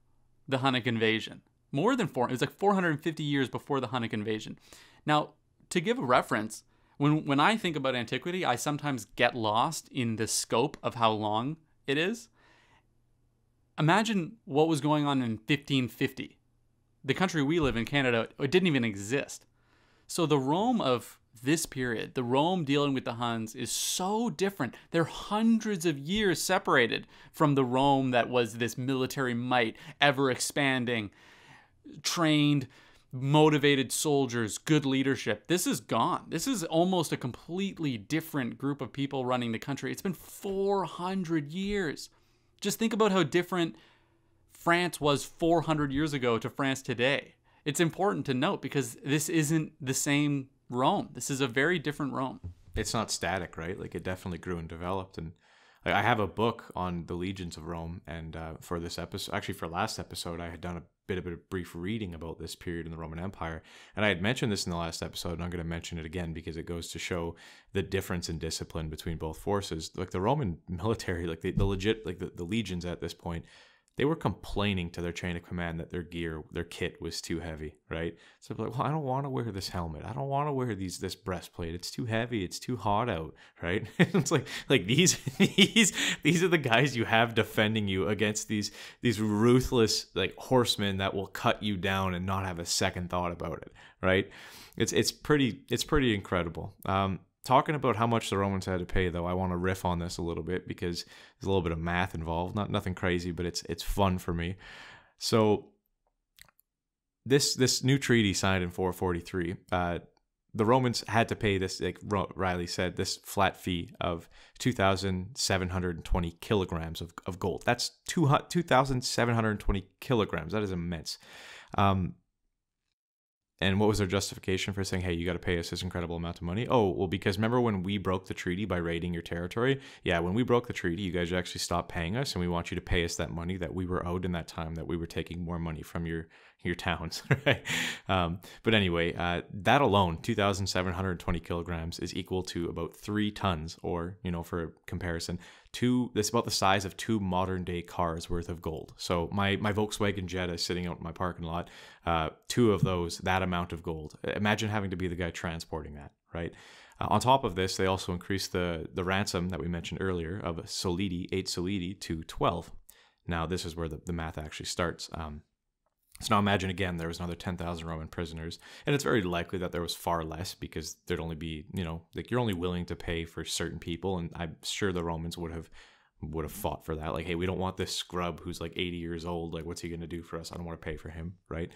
A: the Hunnic invasion. More than four, it was like 450 years before the Hunnic invasion. Now, to give a reference, when when I think about antiquity, I sometimes get lost in the scope of how long it is. Imagine what was going on in 1550. The country we live in, Canada, it didn't even exist. So the Rome of this period, the Rome dealing with the Huns, is so different. They're hundreds of years separated from the Rome that was this military might, ever expanding, trained, motivated soldiers, good leadership. This is gone. This is almost a completely different group of people running the country. It's been 400 years. Just think about how different France was 400 years ago to France today. It's important to note because this isn't the same Rome. This is a very different Rome.
E: It's not static, right? Like it definitely grew and developed. And I have a book on the legions of Rome. And uh, for this episode, actually for last episode, I had done a bit of a brief reading about this period in the Roman Empire. And I had mentioned this in the last episode, and I'm going to mention it again because it goes to show the difference in discipline between both forces. Like the Roman [laughs] military, like the, the legit, like the, the legions at this point, they were complaining to their chain of command that their gear, their kit was too heavy, right? So like, well, I don't want to wear this helmet. I don't want to wear these this breastplate. It's too heavy. It's too hot out, right? [laughs] it's like like these [laughs] these these are the guys you have defending you against these these ruthless like horsemen that will cut you down and not have a second thought about it, right? It's it's pretty it's pretty incredible. Um, talking about how much the Romans had to pay, though, I want to riff on this a little bit because there's a little bit of math involved. Not nothing crazy, but it's it's fun for me. So this this new treaty signed in 443, uh, the Romans had to pay this, like Riley said, this flat fee of 2,720 kilograms of, of gold. That's 2,720 kilograms. That is immense. Um, and what was their justification for saying, hey, you got to pay us this incredible amount of money? Oh, well, because remember when we broke the treaty by raiding your territory? Yeah, when we broke the treaty, you guys actually stopped paying us, and we want you to pay us that money that we were owed in that time that we were taking more money from your your towns, [laughs] right? Um, but anyway, uh, that alone, 2,720 kilograms, is equal to about three tons, or, you know, for comparison, two, that's about the size of two modern day cars worth of gold. So my, my Volkswagen Jetta sitting out in my parking lot, uh, two of those, that amount of gold. Imagine having to be the guy transporting that, right? Uh, on top of this, they also increased the, the ransom that we mentioned earlier of solidi, eight solidi, to 12. Now, this is where the, the math actually starts. Um, so now imagine again there was another 10,000 Roman prisoners, and it's very likely that there was far less because there'd only be, you know, like you're only willing to pay for certain people, and I'm sure the Romans would have would have fought for that. Like, hey, we don't want this scrub who's like 80 years old. Like, what's he going to do for us? I don't want to pay for him, right?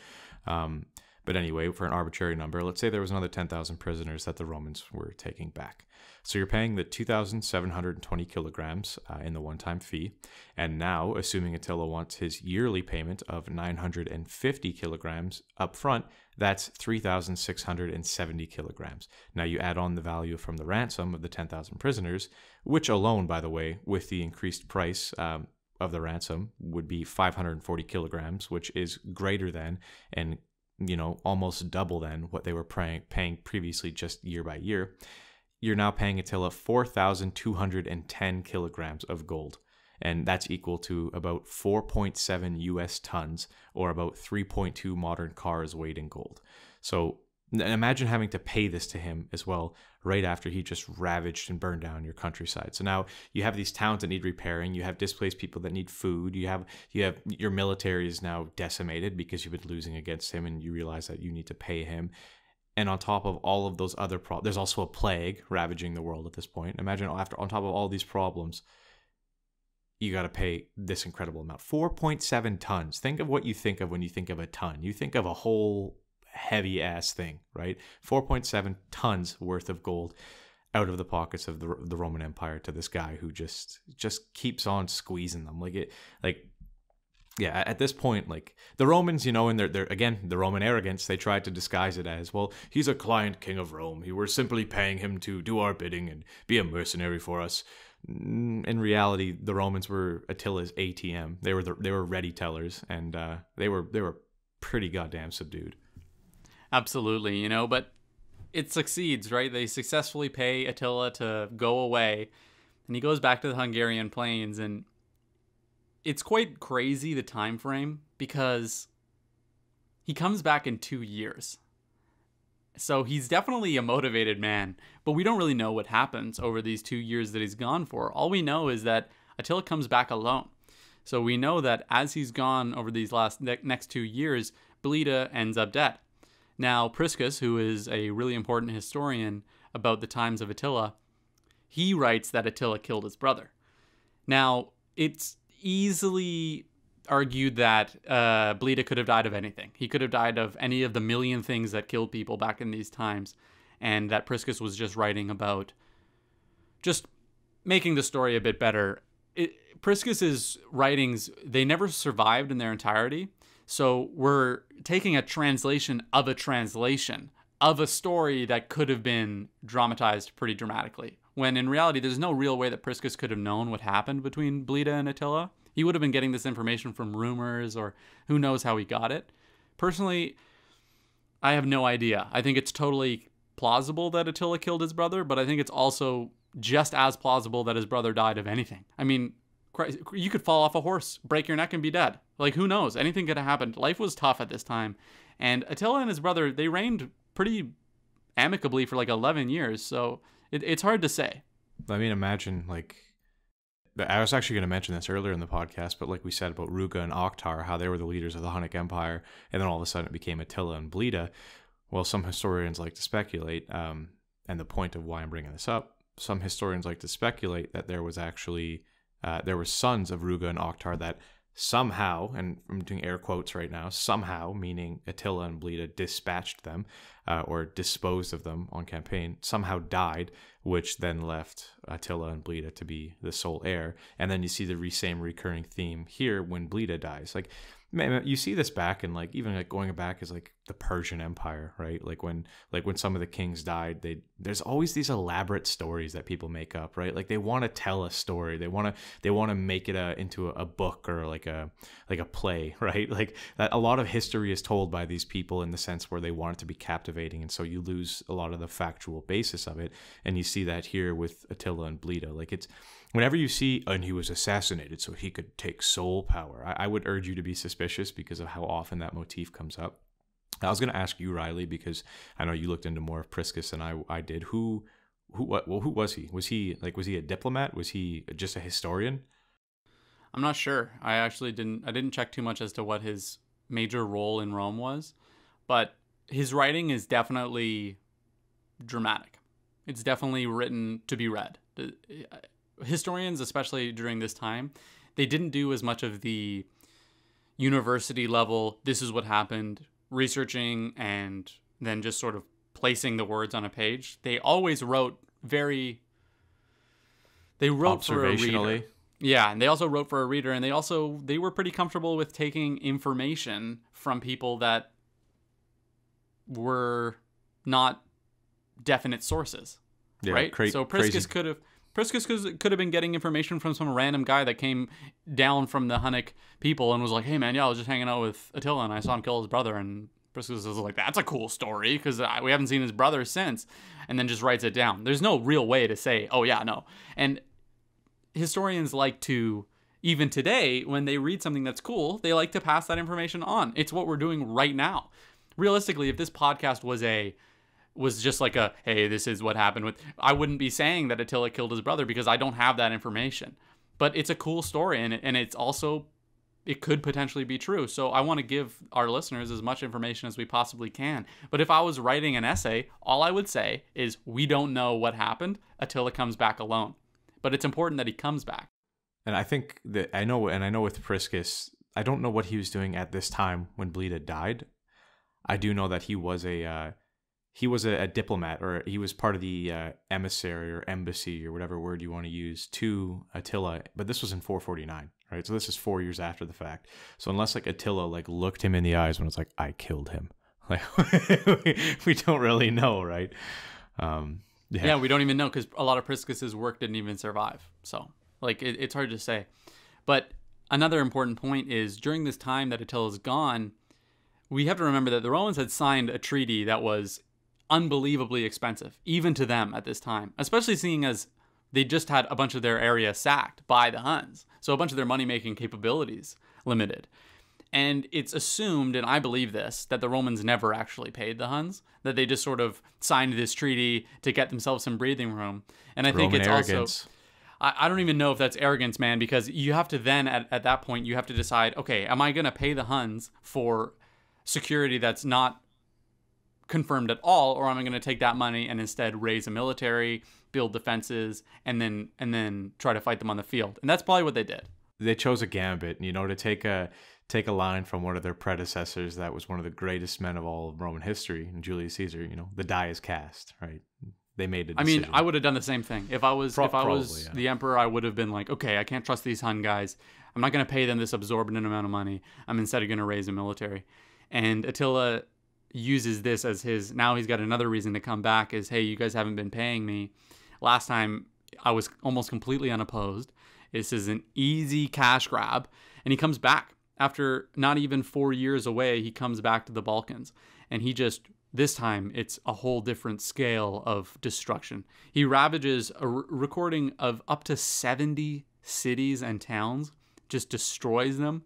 E: Um, but anyway, for an arbitrary number, let's say there was another 10,000 prisoners that the Romans were taking back. So you're paying the 2,720 kilograms uh, in the one time fee. And now, assuming Attila wants his yearly payment of 950 kilograms up front, that's 3,670 kilograms. Now you add on the value from the ransom of the 10,000 prisoners, which alone, by the way, with the increased price, um, of the ransom would be 540 kilograms, which is greater than and you know almost double than what they were paying, paying previously just year by year. You're now paying Attila 4,210 kilograms of gold, and that's equal to about 4.7 US tons or about 3.2 modern cars weighed in gold. So imagine having to pay this to him as well right after he just ravaged and burned down your countryside. So now you have these towns that need repairing. You have displaced people that need food. You have you have your military is now decimated because you've been losing against him and you realize that you need to pay him. And on top of all of those other problems there's also a plague ravaging the world at this point. Imagine after on top of all these problems you got to pay this incredible amount. 4.7 tons. Think of what you think of when you think of a ton. You think of a whole heavy ass thing, right? 4.7 tons worth of gold out of the pockets of the, the Roman Empire to this guy who just just keeps on squeezing them. Like it like yeah, at this point, like the Romans, you know, and they're, they're again the Roman arrogance, they tried to disguise it as well. He's a client king of Rome. We were simply paying him to do our bidding and be a mercenary for us. In reality, the Romans were Attila's ATM. They were the, they were ready tellers, and uh, they were they were pretty goddamn subdued.
A: Absolutely, you know, but it succeeds, right? They successfully pay Attila to go away, and he goes back to the Hungarian plains and it's quite crazy the time frame because he comes back in 2 years. So he's definitely a motivated man, but we don't really know what happens over these 2 years that he's gone for. All we know is that Attila comes back alone. So we know that as he's gone over these last next 2 years, Bleda ends up dead. Now, Priscus, who is a really important historian about the times of Attila, he writes that Attila killed his brother. Now, it's easily argued that uh, Bleda could have died of anything. He could have died of any of the million things that killed people back in these times, and that Priscus was just writing about just making the story a bit better. It, Priscus's writings, they never survived in their entirety. So we're taking a translation of a translation of a story that could have been dramatized pretty dramatically. When in reality, there's no real way that Priscus could have known what happened between Bleda and Attila. He would have been getting this information from rumors or who knows how he got it. Personally, I have no idea. I think it's totally plausible that Attila killed his brother, but I think it's also just as plausible that his brother died of anything. I mean, you could fall off a horse, break your neck, and be dead. Like, who knows? Anything could have happened. Life was tough at this time. And Attila and his brother, they reigned pretty amicably for like 11 years. So it, it's hard to say.
E: I mean, imagine, like, I was actually going to mention this earlier in the podcast, but like we said about Ruga and Oktar, how they were the leaders of the Hunnic Empire, and then all of a sudden it became Attila and Bleda. Well, some historians like to speculate, um, and the point of why I'm bringing this up, some historians like to speculate that there was actually uh, there were sons of Ruga and Oktar that somehow, and I'm doing air quotes right now, somehow, meaning Attila and Bleda dispatched them uh, or disposed of them on campaign, somehow died, which then left Attila and Bleda to be the sole heir. And then you see the same recurring theme here when Bleda dies. Like, you see this back in like even like going back is like the Persian Empire, right? Like when like when some of the kings died, they there's always these elaborate stories that people make up, right? Like they want to tell a story, they want to they want to make it a, into a, a, book or like a like a play, [laughs] right? Like that a lot of history is told by these people in the sense where they want it to be captivating, and so you lose a lot of the factual basis of it, and you see that here with Attila and Bleda, like it's whenever you see and he was assassinated so he could take sole power I, I, would urge you to be suspicious because of how often that motif comes up. I was going to ask you riley because i know you looked into more of priscus than i, I did. Who who what well who was he? Was he like was he a diplomat? Was he just a historian?
A: I'm not sure. I actually didn't i didn't check too much as to what his major role in rome was but his writing is definitely dramatic. It's definitely written to be read historians, especially during this time, they didn't do as much of the university level, this is what happened, researching and then just sort of placing the words on a page. They always wrote very they wrote for a reader. Yeah, and they also wrote for a reader and they also they were pretty comfortable with taking information from people that were not definite sources.
E: Yeah,
A: right?
E: cra-
A: so Priscus could have Priscus could have been getting information from some random guy that came down from the Hunnic people and was like, "Hey man, yeah, I was just hanging out with Attila and I saw him kill his brother." And Priscus was like, "That's a cool story because we haven't seen his brother since." And then just writes it down. There's no real way to say, "Oh yeah, no." And historians like to even today when they read something that's cool, they like to pass that information on. It's what we're doing right now. Realistically, if this podcast was a was just like a hey this is what happened with i wouldn't be saying that attila killed his brother because i don't have that information. But it's a cool story and, and it's also it could potentially be true. So i want to give our listeners as much information as we possibly can. But if i was writing an essay all i would say is we don't know what happened. Attila comes back alone. But it's important that he comes back.
E: And I think that I know, and I know with Priscus, I don't know what he was doing at this time when Bleda died. I do know that he was a uh, he was a, a diplomat, or he was part of the uh, emissary or embassy or whatever word you want to use to Attila. But this was in 449, right? So this is four years after the fact. So unless like Attila like looked him in the eyes when it's like I killed him, [laughs] like we don't really know, right? Um, yeah.
A: Yeah, we don't even know because a lot of Priscus's work didn't even survive. So, like, it, it's hard to say. But another important point is during this time that Attila's gone, we have to remember that the Romans had signed a treaty that was unbelievably expensive, even to them at this time, especially seeing as they just had a bunch of their area sacked by the Huns. So, a bunch of their money making capabilities limited. And it's assumed, and I believe this, that the Romans never actually paid the Huns, that they just sort of signed this treaty to get themselves some breathing room. And I think it's
E: arrogance.
A: also. I, I don't even know if that's arrogance, man, because you have to then, at, at that point, you have to decide okay, am I going to pay the Huns for security that's not confirmed at all, or am I going to take that money and instead raise a military, build defenses, and then and then try to fight them on the field? And that's probably what they did.
E: they chose a gambit, you know, to take a take a line from one of their predecessors that was one of the greatest men of all of Roman history, Julius Caesar. You know, the die is cast, right? They made it.
A: I mean, I would have done the same thing if I was
E: Pro-
A: if I was
E: yeah.
A: the emperor. I would have been like, okay, I can't trust these Hun guys. I'm not going to pay them this absorbent amount of money. I'm instead going to raise a military. And Attila uses this as his. Now he's got another reason to come back. Is hey, you guys haven't been paying me. Last time I was almost completely unopposed. This is an easy cash grab, and he comes back after not even four years away. He comes back to the Balkans, and he just this time it's a whole different scale of destruction. He ravages a recording of up to 70 cities and towns, just destroys them.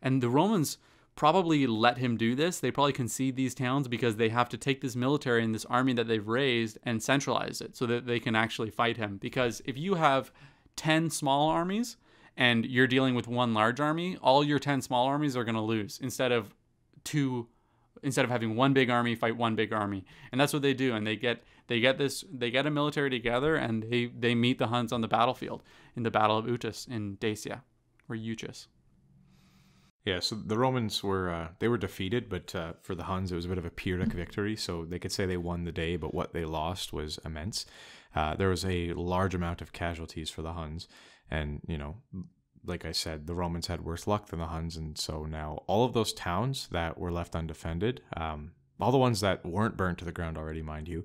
A: And the Romans probably let him do this. They probably concede these towns because they have to take this military and this army that they've raised and centralize it so that they can actually fight him. Because if you have 10 small armies and you're dealing with one large army, all your 10 small armies are going to lose instead of two instead of having one big army fight one big army and that's what they do and they get they get this they get a military together and they they meet the huns on the battlefield in the battle of utus in dacia or Uchus.
E: Yeah. So the Romans were uh, they were defeated, but uh, for the Huns it was a bit of a Pyrrhic victory. So they could say they won the day, but what they lost was immense. Uh, there was a large amount of casualties for the Huns, and you know, like I said, the Romans had worse luck than the Huns, and so now all of those towns that were left undefended, um, all the ones that weren't burnt to the ground already, mind you,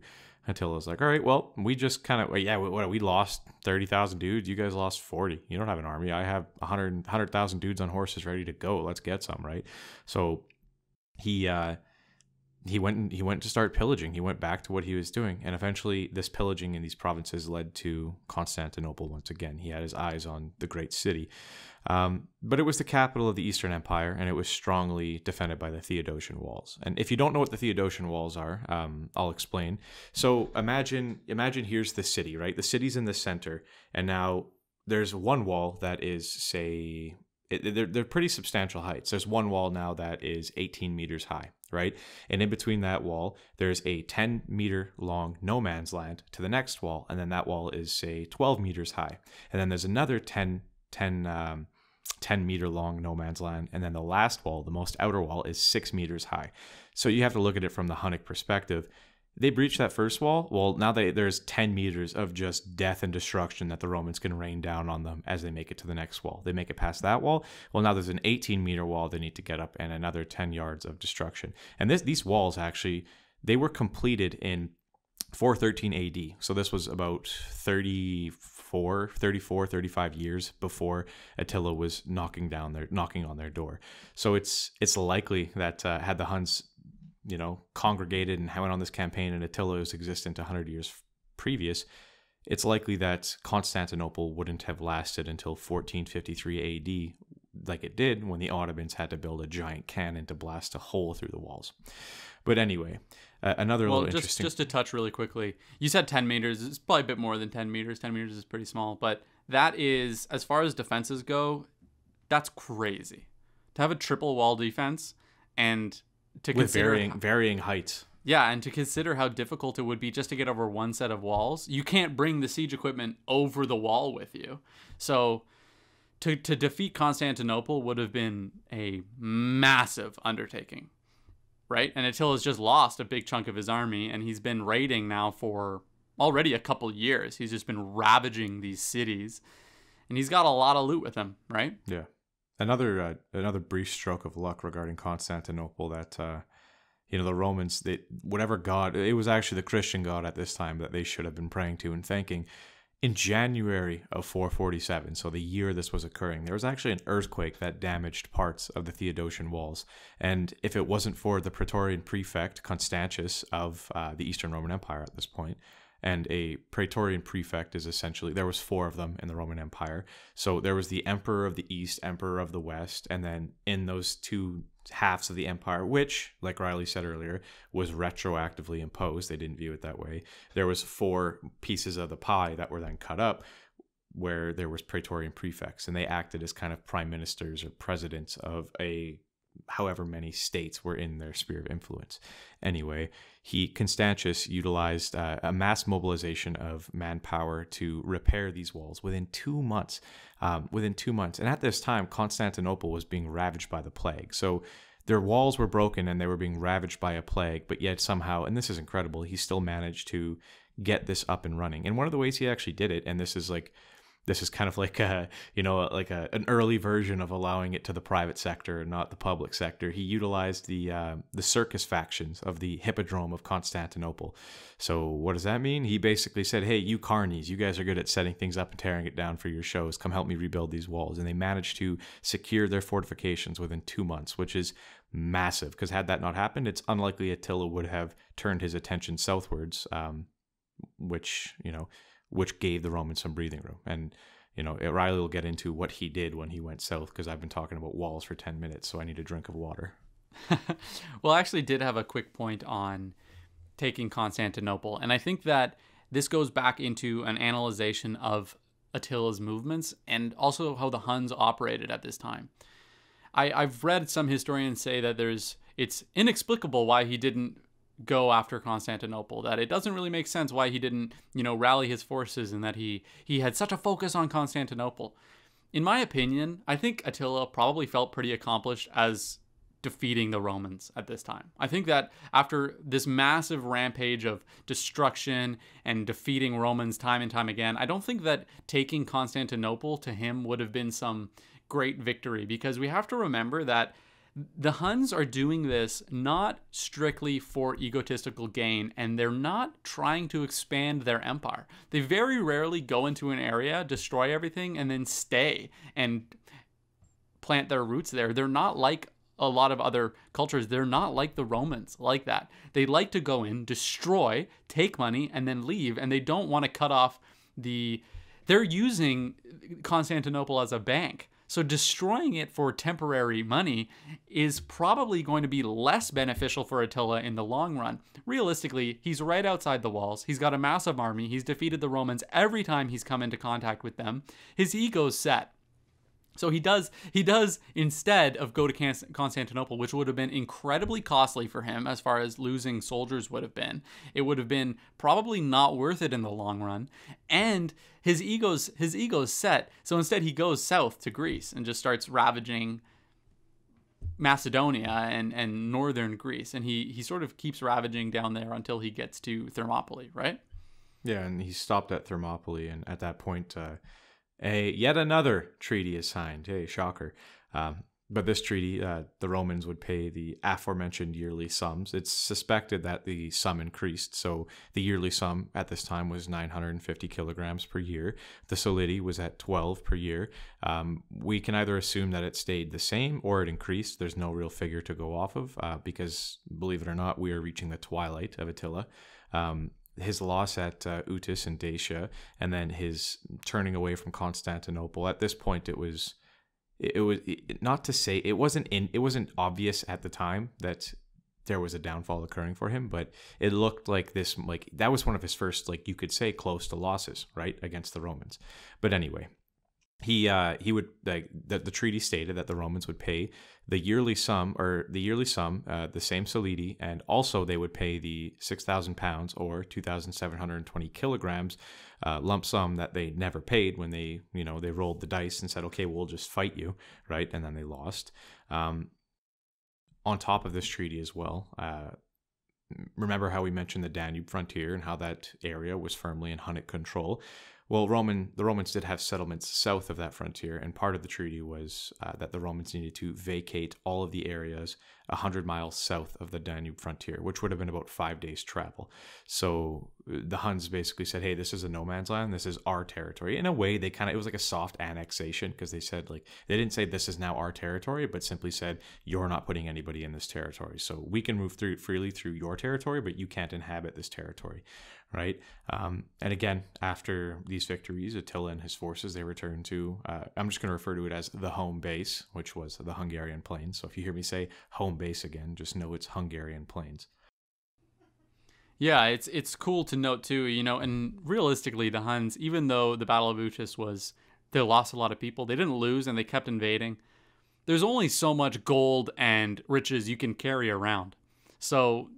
E: Attila's like, all right, well, we just kind of, yeah, what, we lost 30,000 dudes. You guys lost 40. You don't have an army. I have 100 100,000 dudes on horses ready to go. Let's get some, right? So he, uh, he went and he went to start pillaging. He went back to what he was doing, and eventually, this pillaging in these provinces led to Constantinople once again. He had his eyes on the great city, um, but it was the capital of the Eastern Empire, and it was strongly defended by the Theodosian walls. And if you don't know what the Theodosian walls are, um, I'll explain. So imagine imagine here's the city, right? The city's in the center, and now there's one wall that is say it, they're, they're pretty substantial heights. There's one wall now that is 18 meters high. right? And in between that wall, there's a 10 meter long no man's land to the next wall. And then that wall is, say, 12 meters high. And then there's another 10, 10, um, 10 meter long no man's land. And then the last wall, the most outer wall, is six meters high. So you have to look at it from the Hunnic perspective they breach that first wall. Well, now they, there's 10 meters of just death and destruction that the Romans can rain down on them as they make it to the next wall. They make it past that wall. Well, now there's an 18 meter wall they need to get up and another 10 yards of destruction. And this these walls actually they were completed in 413 AD. So this was about 34, 34, 35 years before Attila was knocking down their knocking on their door. So it's it's likely that uh, had the Huns you know, congregated and went on this campaign and Attila was existent 100 years previous, it's likely that Constantinople wouldn't have lasted until 1453 AD, like it did when the Ottomans had to build a giant cannon to blast a hole through the walls. But anyway, uh, another
A: well,
E: little
A: just,
E: interesting.
A: Just to touch really quickly, you said 10 meters. It's probably a bit more than 10 meters. 10 meters is pretty small, but that is, as far as defenses go, that's crazy. To have a triple wall defense and to
E: with
A: consider
E: varying varying heights.
A: yeah, and to consider how difficult it would be just to get over one set of walls, you can't bring the siege equipment over the wall with you. So to to defeat Constantinople would have been a massive undertaking. Right? And Attila's just lost a big chunk of his army and he's been raiding now for already a couple years. He's just been ravaging these cities. And he's got a lot of loot with him, right?
E: Yeah. Another uh, another brief stroke of luck regarding Constantinople that uh, you know the Romans they whatever god it was actually the Christian god at this time that they should have been praying to and thanking. In January of 447, so the year this was occurring, there was actually an earthquake that damaged parts of the Theodosian walls. And if it wasn't for the Praetorian prefect Constantius of uh, the Eastern Roman Empire at this point, and a praetorian prefect is essentially there was four of them in the roman empire so there was the emperor of the east emperor of the west and then in those two halves of the empire which like riley said earlier was retroactively imposed they didn't view it that way there was four pieces of the pie that were then cut up where there was praetorian prefects and they acted as kind of prime ministers or presidents of a however many states were in their sphere of influence. Anyway, he Constantius utilized uh, a mass mobilization of manpower to repair these walls within two months. Um, within two months, and at this time, Constantinople was being ravaged by the plague. So their walls were broken and they were being ravaged by a plague, but yet somehow, and this is incredible, he still managed to get this up and running. And one of the ways he actually did it, and this is like this is kind of like a you know like a, an early version of allowing it to the private sector and not the public sector. He utilized the uh, the circus factions of the hippodrome of constantinople. So what does that mean? He basically said hey you carnies you guys are good at setting things up and tearing it down for your shows. Come help me rebuild these walls. And they managed to secure their fortifications within two months which is massive because had that not happened it's unlikely attila would have turned his attention southwards um, which you know which gave the Romans some breathing room. And you know, Riley will get into what he did when he went south because I've been talking about walls for 10 minutes, so I need a drink of water. [laughs]
A: well, I actually did have a quick point on taking Constantinople, and I think that this goes back into an analyzation of Attila's movements and also how the Huns operated at this time. I, I've read some historians say that there's it's inexplicable why he didn't go after Constantinople. That it doesn't really make sense why he didn't, you know, rally his forces and that he he had such a focus on Constantinople. In my opinion, I think Attila probably felt pretty accomplished as defeating the Romans at this time. I think that after this massive rampage of destruction and defeating Romans time and time again, I don't think that taking Constantinople to him would have been some great victory because we have to remember that the Huns are doing this not strictly for egotistical gain, and they're not trying to expand their empire. They very rarely go into an area, destroy everything, and then stay and plant their roots there. They're not like a lot of other cultures. They're not like the Romans, like that. They like to go in, destroy, take money, and then leave, and they don't want to cut off the. They're using Constantinople as a bank so destroying it for temporary money is probably going to be less beneficial for Attila in the long run. Realistically, he's right outside the walls. He's got a massive army. He's defeated the Romans every time he's come into contact with them. His ego's set. So he does he does instead of go to Constantinople, which would have been incredibly costly for him as far as losing soldiers would have been. It would have been probably not worth it in the long run. And his ego's his ego's set. So instead he goes south to Greece and just starts ravaging Macedonia and, and northern Greece. And he, he sort of keeps ravaging down there until he gets to Thermopylae, right?
E: Yeah, and he stopped at Thermopylae, and at that point, uh, a yet another treaty is signed. Hey, shocker! Um, but this treaty, uh, the Romans would pay the aforementioned yearly sums. It's suspected that the sum increased, so the yearly sum at this time was 950 kilograms per year. The solidi was at 12 per year. Um, we can either assume that it stayed the same or it increased. There's no real figure to go off of uh, because, believe it or not, we are reaching the twilight of Attila. Um, his loss at uh, Utus and Dacia, and then his turning away from Constantinople. At this point, it was it, it was it, not to say it wasn't in it wasn't obvious at the time that there was a downfall occurring for him, but it looked like this like that was one of his first like you could say close to losses right against the Romans. But anyway, he uh, he would like the, the treaty stated that the Romans would pay the yearly sum or the yearly sum uh, the same solidi and also they would pay the six thousand pounds or two thousand seven hundred and twenty kilograms uh, lump sum that they never paid when they you know they rolled the dice and said okay we'll just fight you right and then they lost. Um, on top of this treaty as well. Uh, remember how we mentioned the Danube frontier and how that area was firmly in Hunnic control. Well, Roman the Romans did have settlements south of that frontier, and part of the treaty was uh, that the Romans needed to vacate all of the areas hundred miles south of the Danube frontier, which would have been about five days' travel. So uh, the Huns basically said, "Hey, this is a no man's land. This is our territory." In a way, they kind of it was like a soft annexation because they said like they didn't say this is now our territory, but simply said you're not putting anybody in this territory. So we can move through freely through your territory, but you can't inhabit this territory right? Um, and again, after these victories, Attila and his forces they returned to. Uh, I'm just going to refer to it as the home base, which was the Hungarian plains. So if you hear me say home base again, just know it's Hungarian plains.
A: Yeah, it's it's cool to note too, you know, and realistically, the Huns, even though the Battle of Utus was they lost a lot of people, they didn't lose and they kept invading. There's only so much gold and riches you can carry around. So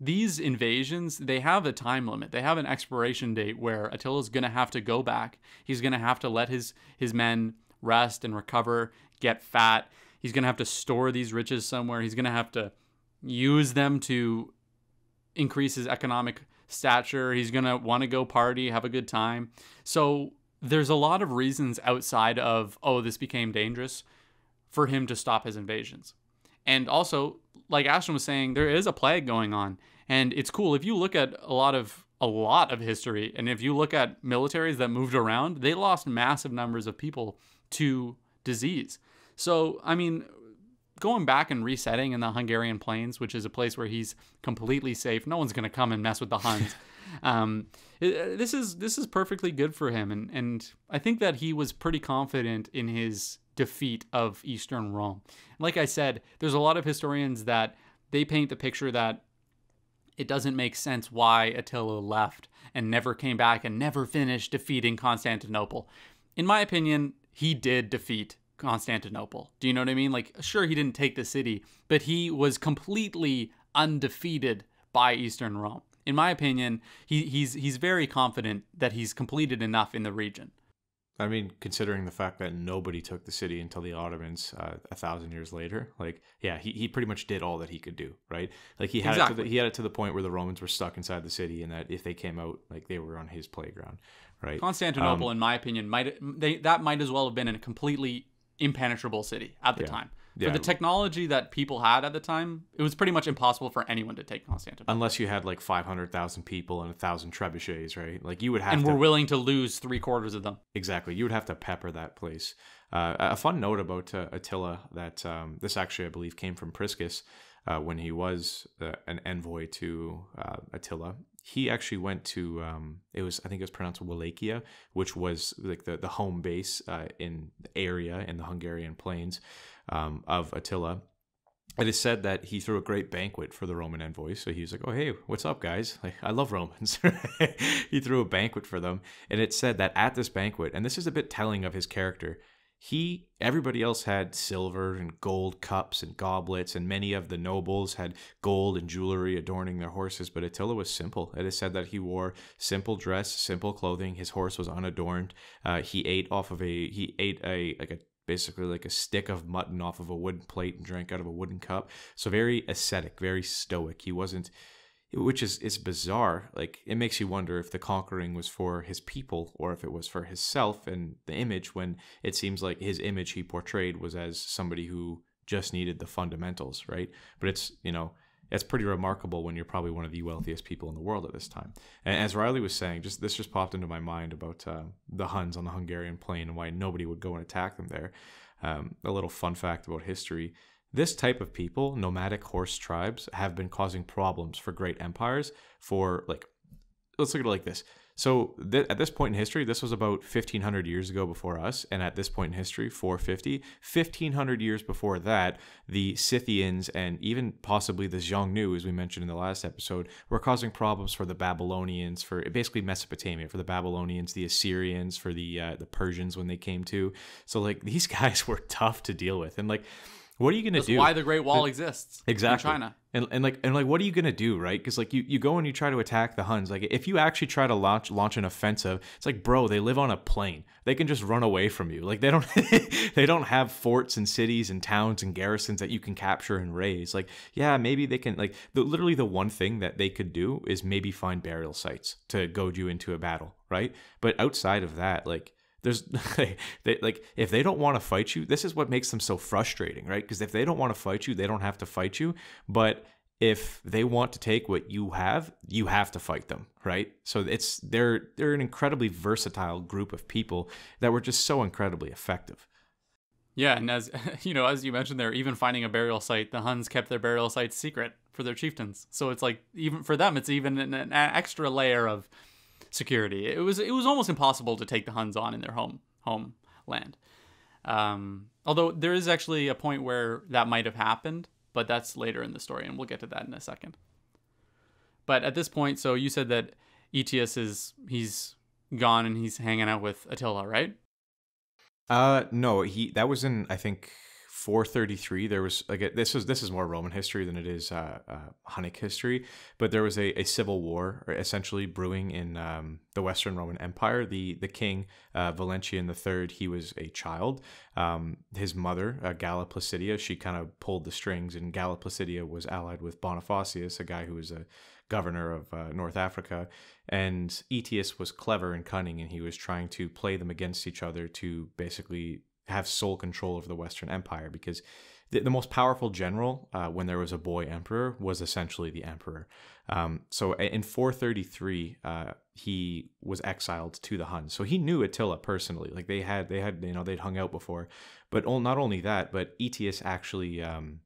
A: these invasions, they have a time limit. They have an expiration date where Attila's going to have to go back. He's going to have to let his his men rest and recover, get fat. He's going to have to store these riches somewhere. He's going to have to use them to increase his economic stature. He's going to want to go party, have a good time. So there's a lot of reasons outside of, oh, this became dangerous for him to stop his invasions. And also, like Ashton was saying, there is a plague going on. And it's cool if you look at a lot of a lot of history and if you look at militaries that moved around, they lost massive numbers of people to disease. So, I mean, going back and resetting in the Hungarian plains, which is a place where he's completely safe, no one's going to come and mess with the Huns. [laughs] um, it, this is this is perfectly good for him, and and I think that he was pretty confident in his defeat of Eastern Rome. Like I said, there's a lot of historians that they paint the picture that it doesn't make sense why Attila left and never came back and never finished defeating Constantinople. In my opinion, he did defeat Constantinople. Do you know what I mean? Like, sure, he didn't take the city, but he was completely undefeated by Eastern Rome. In my opinion, he, he's he's very confident that he's completed enough in the region.
E: I mean, considering the fact that nobody took the city until the Ottomans uh, a thousand years later, like, yeah, he, he pretty much did all that he could do, right? Like he had exactly. it to the, he had it to the point where the Romans were stuck inside the city, and that if they came out, like they were on his playground, right?
A: Constantinople, um, in my opinion, might they that might as well have been a completely impenetrable city at the yeah. time. For yeah. the technology that people had at the time, it was pretty much impossible for anyone to take Constantinople.
E: Unless you had like 500,000 people and a thousand trebuchets, right? Like you would have
A: and
E: to...
A: we're willing to lose three quarters of them.
E: Exactly. You would have to pepper that place. Uh, a fun note about uh, Attila that um, this actually, I believe, came from Priscus uh, when he was uh, an envoy to uh, Attila he actually went to um, it was I think it was pronounced Wallachia, which was like the the home base uh, in the area in the Hungarian plains um, of Attila. It is said that he threw a great banquet for the Roman envoys. So he was like, "Oh, hey, what's up, guys? Like, I love Romans." [laughs] he threw a banquet for them, and it said that at this banquet, and this is a bit telling of his character, he everybody else had silver and gold cups and goblets and many of the nobles had gold and jewelry adorning their horses but attila was simple. It is said that he wore simple dress simple clothing. His horse was unadorned. Uh, he ate off of a he ate a like a basically like a stick of mutton off of a wooden plate and drank out of a wooden cup. So very ascetic very stoic. He wasn't which is is bizarre. Like it makes you wonder if the conquering was for his people or if it was for himself and the image. When it seems like his image he portrayed was as somebody who just needed the fundamentals, right? But it's you know it's pretty remarkable when you're probably one of the wealthiest people in the world at this time. And as Riley was saying, just this just popped into my mind about uh, the Huns on the Hungarian plain and why nobody would go and attack them there. Um, a little fun fact about history this type of people, nomadic horse tribes, have been causing problems for great empires for like, let's look at it like this. So th- at this point in history, this was about 1500 years ago before us, and at this point in history, 450. 1500 years before that, the Scythians and even possibly the Xiongnu, as we mentioned in the last episode, were causing problems for the Babylonians, for basically Mesopotamia, for the Babylonians, the Assyrians, for the uh, the Persians when they came to. So like [laughs] these guys were tough to deal with, and like what are you gonna
A: That's
E: do?
A: why the Great Wall exists.
E: exactly
A: In China.
E: and, and like and like what are you gonna do right because like you, you go and you try to attack the huns like if you actually try to launch launch an offensive it's like bro they live on a plain they can just run away from you like they don't [laughs] they don't have forts and cities and towns and garrisons that you can capture and raze like yeah maybe they can like the, literally the one thing that they could do is maybe find burial sites to goad you into a battle right but outside of that like there's [laughs] they, like if they don't want to fight you this is what makes them so frustrating right? Because if they don't want to fight you they don't have to fight you. But if they want to take what you have you have to fight them right? So it's they're they're an incredibly versatile group of people that were just so incredibly effective.
A: Yeah, and as [laughs] you know, as you mentioned there, even finding a burial site, the Huns kept their burial sites secret for their chieftains. So it's like even for them, it's even an, an extra layer of security. It was it was almost impossible to take the Huns on in their home homeland. Um, although there is actually a point where that might have happened, but that's later in the story, and we'll get to that in a second. But at this point, so you said that Aetius is he's gone and he's hanging out with Attila, right?
E: Uh, no, he that was in I think 433. There was like this was this is more Roman history than it is uh, uh, Hunnic history, but there was a, a civil war essentially brewing in um, the Western Roman Empire. The the king uh, Valentian III, he was a child. Um, his mother uh, Galla Placidia, she kind of pulled the strings, and Galla Placidia was allied with Bonifacius, a guy who was a governor of uh, North Africa. And Aetius was clever and cunning, and he was trying to play them against each other to basically have sole control over the Western Empire because the, the most powerful general uh, when there was a boy emperor was essentially the emperor. Um, so in 433, uh, he was exiled to the Huns. So he knew Attila personally. Like they had, they had, you know, they'd hung out before. But not only that, but Aetius actually, um,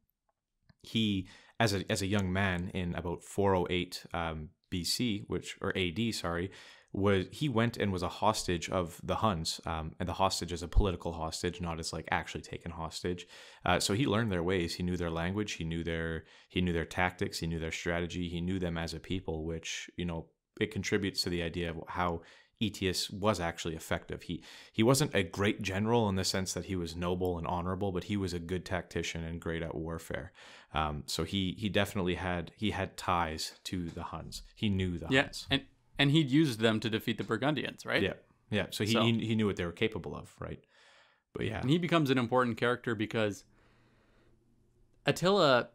E: he as a as a young man in about 408 um, BC, which or AD, sorry, was he went and was a hostage of the Huns, um, and the hostage is a political hostage, not as like actually taken hostage. Uh, so he learned their ways. He knew their language. He knew their he knew their tactics. He knew their strategy. He knew them as a people, which you know it contributes to the idea of how Aetius was actually effective. He he wasn't a great general in the sense that he was noble and honorable, but he was a good tactician and great at warfare. Um, so he he definitely had he had ties to the Huns. He knew the
A: Yeah,
E: Huns.
A: and and he'd used them to defeat the Burgundians, right?
E: Yeah, yeah. So he,
A: So-
E: he he knew what they were capable of, right? But yeah,
A: And he becomes an important character because Attila,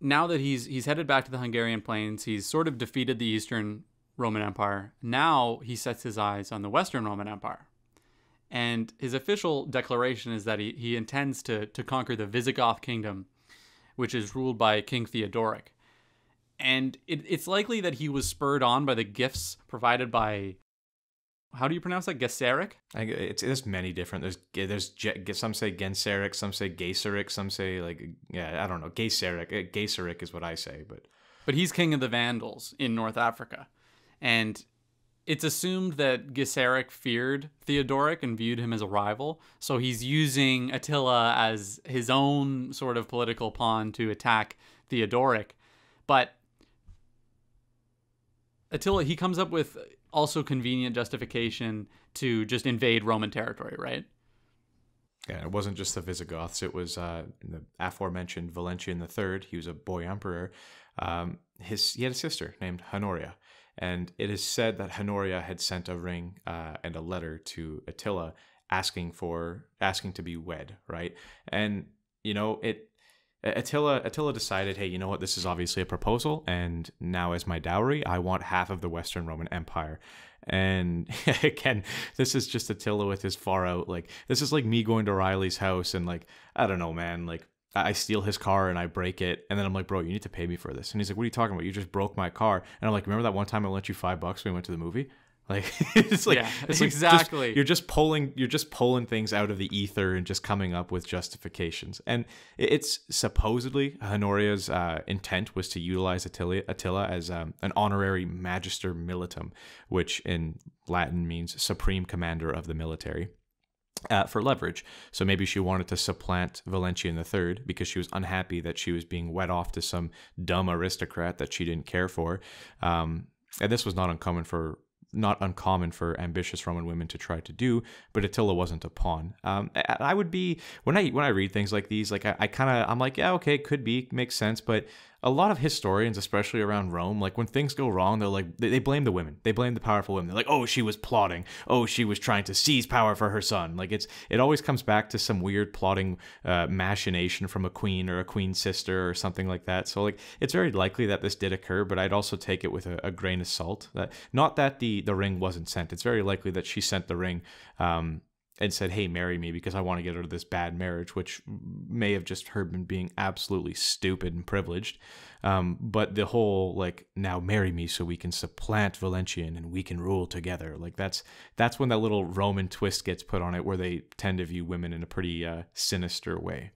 A: now that he's he's headed back to the Hungarian plains, he's sort of defeated the Eastern Roman Empire. Now he sets his eyes on the Western Roman Empire. And his official declaration is that he, he intends to, to conquer the Visigoth kingdom, which is ruled by King Theodoric. And it, it's likely that he was spurred on by the gifts provided by, how do you pronounce that? Gesseric?
E: I, it's there's many different. There's there's some say Genseric, some say Gaiseric, some say like yeah I don't know Gaiseric. Uh, Gaiseric is what I say, but
A: but he's king of the Vandals in North Africa. And it's assumed that Gesseric feared Theodoric and viewed him as a rival, so he's using Attila as his own sort of political pawn to attack Theodoric. But Attila, he comes up with also convenient justification to just invade Roman territory, right?
E: Yeah, it wasn't just the Visigoths. It was uh, the aforementioned Valentian III. He was a boy emperor. Um, his he had a sister named Honoria, and it is said that Honoria had sent a ring uh, and a letter to Attila asking for asking to be wed. Right, and you know it. Attila Attila decided, hey, you know what? This is obviously a proposal, and now as my dowry, I want half of the Western Roman Empire. And [laughs] again, this is just Attila with his far out. Like, this is like me going to Riley's house and, like, I don't know, man. Like, I steal his car and I break it. And then I'm like, bro, you need to pay me for this. And he's like, what are you talking about? You just broke my car. And I'm like, remember that one time I lent you five bucks when we went to the movie? Like [laughs] it's like
A: Yeah,
E: it's like
A: exactly.
E: just- you're just pulling you're just pulling things out of the ether and just coming up with justifications. And it's supposedly Honoria's uh, intent was to utilize Attila, Attila as um, an honorary magister militum, which in Latin means supreme commander of the military. Uh, for leverage. So maybe she wanted to supplant Valentian III because she was unhappy that she was being wed off to some dumb aristocrat that she didn't care for. Um, and this was not uncommon for not uncommon for ambitious Roman women to try to do, but Attila wasn't a pawn. Um, I, would be when I when I read things like these, like I, I kind of I'm like, yeah, okay, could be, makes sense, but a lot of historians, especially around Rome, like when things go wrong, they're like they, they blame the women, they blame the powerful women. They're like, oh, she was plotting, oh, she was trying to seize power for her son. Like it's it always comes back to some weird plotting uh, machination from a queen or a queen sister or something like that. So like it's very likely that this did occur, but I'd also take it with a, a grain of salt. That not that the the ring wasn't sent. It's very likely that she sent the ring. Um, and said, "Hey, marry me because I want to get out of this bad marriage," which may have just her been being absolutely stupid and privileged. Um, but the whole like now marry me so we can supplant Valentian and we can rule together. Like that's that's when that little Roman twist gets put on it, where they tend to view women in a pretty uh, sinister way.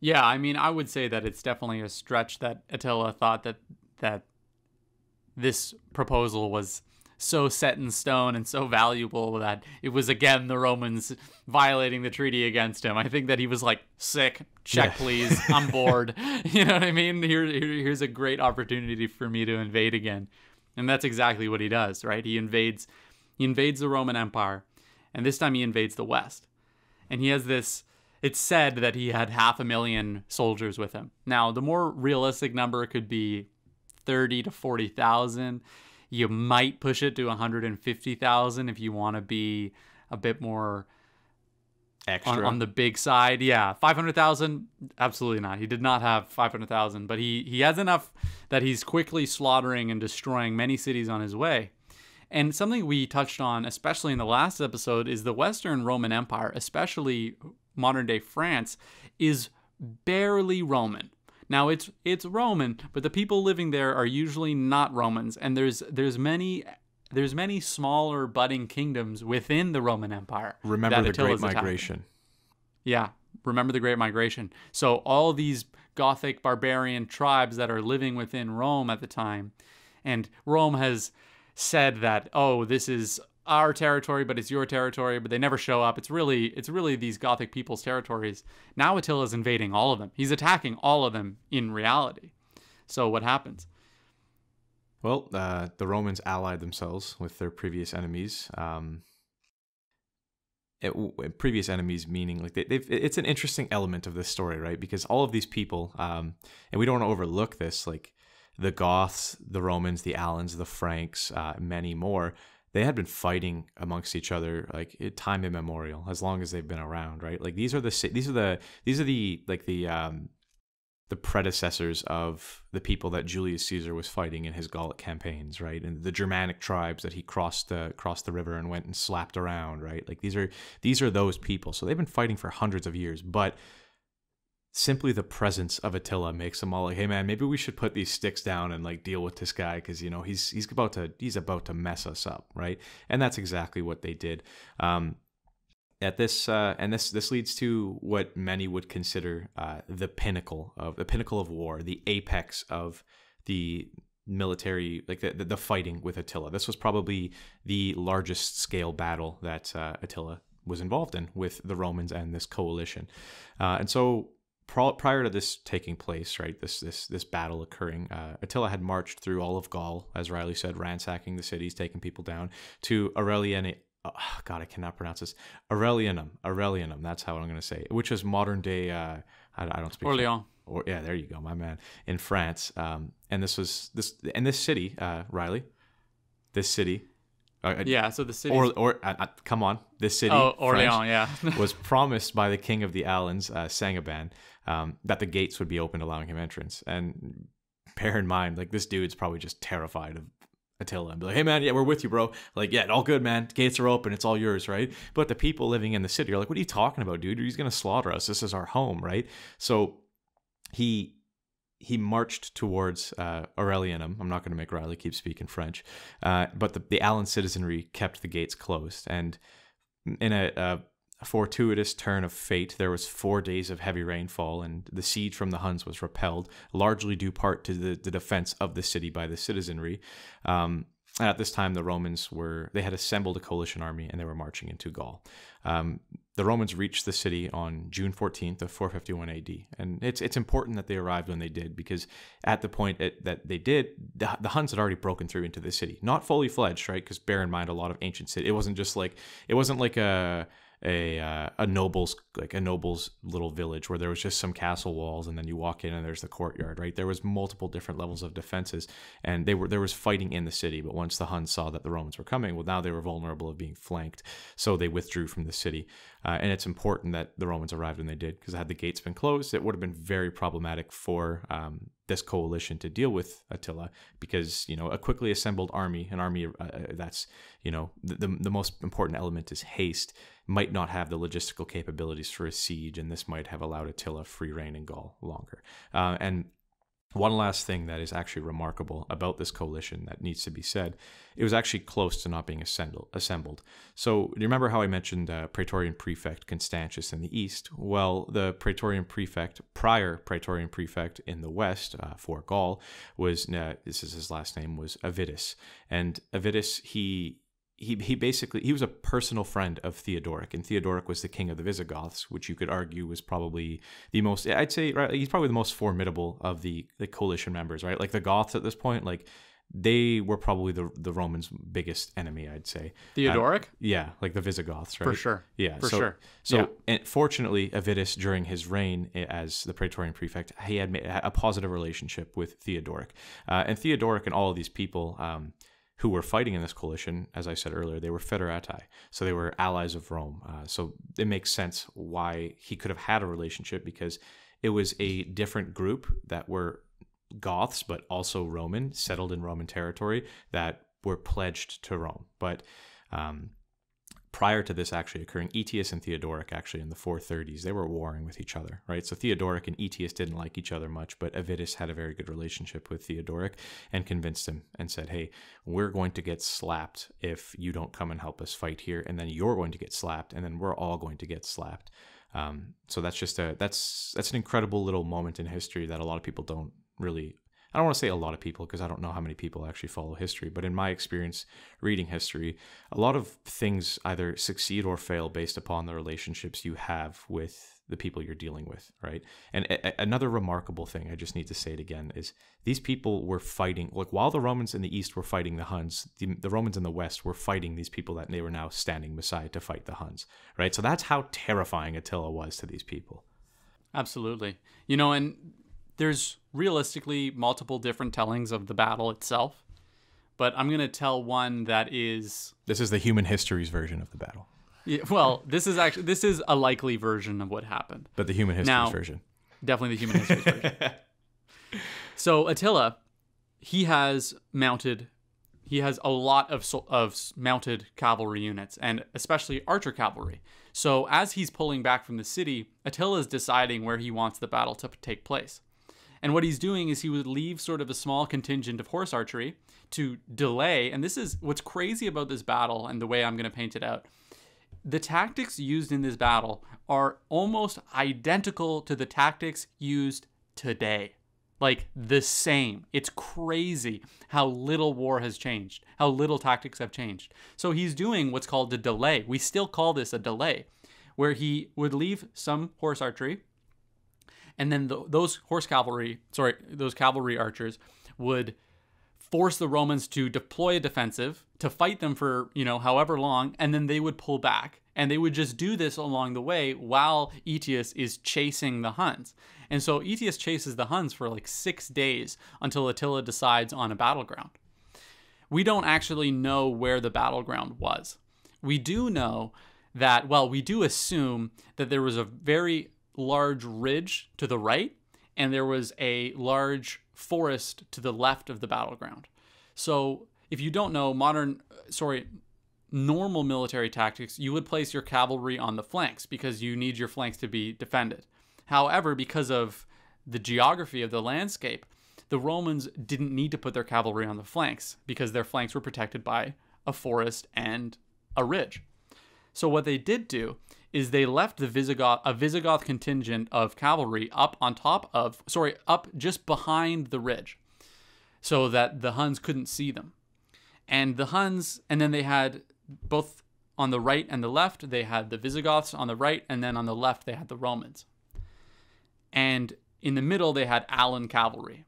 A: Yeah, I mean, I would say that it's definitely a stretch that Attila thought that that this proposal was so set in stone and so valuable that it was again the Romans violating the treaty against him. I think that he was like, "Sick, check
E: Yeah.
A: please, I'm bored." [laughs] you know what I mean? Here, here, here's a great opportunity for me to invade again, and that's exactly what he does. Right? He invades, he invades the Roman Empire, and this time he invades the West, and he has this it's said that he had half a million soldiers with him. Now, the more realistic number could be 30 to 40,000. You might push it to 150,000 if you want to be a bit more
E: Extra.
A: on, on the big side. Yeah, 500,000 absolutely not. He did not have 500,000, but he he has enough that he's quickly slaughtering and destroying many cities on his way. And something we touched on, especially in the last episode, is the Western Roman Empire, especially modern day France, is barely Roman. Now it's it's Roman, but the people living there are usually not Romans, and there's there's many there's many smaller budding kingdoms within the Roman Empire.
E: Remember the
A: Attila's
E: Great
A: attacking.
E: Migration.
A: Yeah, remember the Great Migration. So all these Gothic barbarian tribes that are living within Rome at the time, and Rome has said that oh this is our territory, but it's your territory, but they never show up. It's really it's really these Gothic people's territories. Now Attila's invading all of them. He's attacking all of them in reality. So what happens?
E: Well, uh, the Romans allied themselves with their previous enemies. Um, it, previous enemies meaning like they, they've, it's an interesting element of this story, right? Because all of these people, um, and we don't want to overlook this, like the Goths, the Romans, the Alans, the Franks, uh, many more. They had been fighting amongst each other like time immemorial, as long as they've been around, right? Like these are the these are the these are the like the um, the predecessors of the people that Julius Caesar was fighting in his Gallic campaigns, right? And the Germanic tribes that he crossed the crossed the river and went and slapped around, right? Like these are these are those people. So they've been fighting for hundreds of years, but simply the presence of Attila makes them all like, "Hey man, maybe we should put these sticks down and like deal with this guy because you know he's he's about to he's about to mess us up, right?" And that's exactly what they did. Um, at this uh, and this this leads to what many would consider uh, the pinnacle of the pinnacle of war, the apex of the military, like the, the, fighting with Attila. This was probably the largest scale battle that uh, Attila was involved in with the Romans and this coalition. Uh, and so prior to this taking place, right, this this this battle occurring, uh, Attila had marched through all of Gaul, as Riley said, ransacking the cities, taking people down to Aurelian oh, [sighs] God, I cannot pronounce this. Aurelianum, Aurelianum. That's how I'm going to say it, which is modern day. Uh, I, I don't speak.
A: Orleans.
E: Or yeah, there you go, my man, in France. Um, and this was this and this city, uh, Riley, this city. Uh,
A: Yeah, so the city.
E: Or, or uh, uh, come on, this city,
A: oh, Orleans, yeah. [laughs]
E: was promised by the king of the Alans, uh, Sangiban, um, that the gates would be opened, allowing him entrance. And bear in mind, like this dude's probably just terrified of Attila and be like, "Hey man, yeah, we're with you, bro. Like, yeah, all good, man. Gates are open. It's all yours, right?" But the people living in the city are like, "What are you talking about, dude? He's gonna slaughter us. This is our home, right?" So he he marched towards uh, Aurelianum. I'm not going to make Riley keep speaking French, uh, but the, the Alan citizenry kept the gates closed. And in a, a fortuitous turn of fate, there was four days of heavy rainfall, and the siege from the Huns was repelled, largely due part to the, the defense of the city by the citizenry. Um, at this time, the Romans were they had assembled a coalition army and they were marching into Gaul. Um, the Romans reached the city on June 14th of 451 AD, and it's it's important that they arrived when they did because at the point it, that they did, the, the Huns had already broken through into the city, not fully fledged, right? Because bear in mind, a lot of ancient city, it wasn't just like it wasn't like a a uh, a noble's like a noble's little village where there was just some castle walls and then you walk in and there's the courtyard right? There was multiple different levels of defenses and they were there was fighting in the city but once the Huns saw that the Romans were coming well now they were vulnerable of being flanked. So they withdrew from the city. Uh, and it's important that the Romans arrived when they did because had the gates been closed it would have been very problematic for um, this coalition to deal with Attila because you know a quickly assembled army an army uh, that's you know the, the the most important element is haste might not have the logistical capabilities for a siege, and this might have allowed Attila free rein in Gaul longer. Uh, and one last thing that is actually remarkable about this coalition that needs to be said, it was actually close to not being assembled. So, you remember how I mentioned uh, Praetorian Prefect Constantius in the east? Well, the Praetorian Prefect, prior Praetorian Prefect in the west uh, for Gaul, was uh, this is his last name was Avitus, and Avitus he he he basically he was a personal friend of Theodoric, and Theodoric was the king of the Visigoths, which you could argue was probably the most. I'd say right, he's probably the most formidable of the the coalition members, right? Like the Goths at this point, like they were probably the the Romans' biggest enemy, I'd say.
A: Theodoric?
E: Uh, yeah, like the Visigoths, right?
A: For sure.
E: Yeah,
A: for
E: so,
A: sure.
E: So,
A: Yeah.
E: and fortunately, Avitus during his reign as the Praetorian prefect, he had a positive relationship with Theodoric, uh, and Theodoric and all of these people. Um, who were fighting in this coalition, as I said earlier, they were federati, so they were allies of Rome. Uh, so it makes sense why he could have had a relationship because it was a different group that were Goths, but also Roman, settled in Roman territory that were pledged to Rome. But um, prior to this actually occurring, Aetius and Theodoric actually in the 430s, they were warring with each other, right? So Theodoric and Aetius didn't like each other much, but Avitus had a very good relationship with Theodoric and convinced him and said, hey, we're going to get slapped if you don't come and help us fight here, and then you're going to get slapped, and then we're all going to get slapped. Um, so that's just a that's that's an incredible little moment in history that a lot of people don't really I don't want to say a lot of people because I don't know how many people actually follow history, but in my experience reading history, a lot of things either succeed or fail based upon the relationships you have with the people you're dealing with, right? And a- another remarkable thing, I just need to say it again, is these people were fighting, like while the Romans in the east were fighting the Huns, the, the Romans in the west were fighting these people that they were now standing beside to fight the Huns, right? So that's how terrifying Attila was to these people.
A: Absolutely. You know, and there's realistically multiple different tellings of the battle itself, but I'm going to tell one that is
E: This is the human histories version of the battle,
A: yeah, well, this is actually this is a likely version of what happened.
E: but the human histories
A: Now-
E: version.
A: Definitely the human history version. [laughs] So Attila, he has mounted, he has a lot of of mounted cavalry units, and especially archer cavalry. So as he's pulling back from the city, Attila is deciding where he wants the battle to take place. And what he's doing is he would leave sort of a small contingent of horse archery to delay. And this is what's crazy about this battle and the way I'm going to paint it out the tactics used in this battle are almost identical to the tactics used today. Like the same. It's crazy how little war has changed, how little tactics have changed. So he's doing what's called a delay. We still call this a delay, where he would leave some horse archery, and then th those horse cavalry, sorry, those cavalry archers would force the Romans to deploy a defensive to fight them for, you know, however long, and then they would pull back. And they would just do this along the way while Aetius is chasing the Huns. And so Aetius chases the Huns for like six days until Attila decides on a battleground. We don't actually know where the battleground was. We do know that, well, we do assume that there was a very large ridge to the right and there was a large forest to the left of the battleground. So, if you don't know modern, sorry, normal military tactics, you would place your cavalry on the flanks because you need your flanks to be defended. However, because of the geography of the landscape, the Romans didn't need to put their cavalry on the flanks because their flanks were protected by a forest and a ridge. So what they did do is they left the Visigoth a Visigoth contingent of cavalry up on top of sorry, up just behind the ridge so that the Huns couldn't see them. And the Huns and then they had both on the right and the left, they had the Visigoths on the right, and then on the left, they had the Romans. And in the middle, they had Alan cavalry.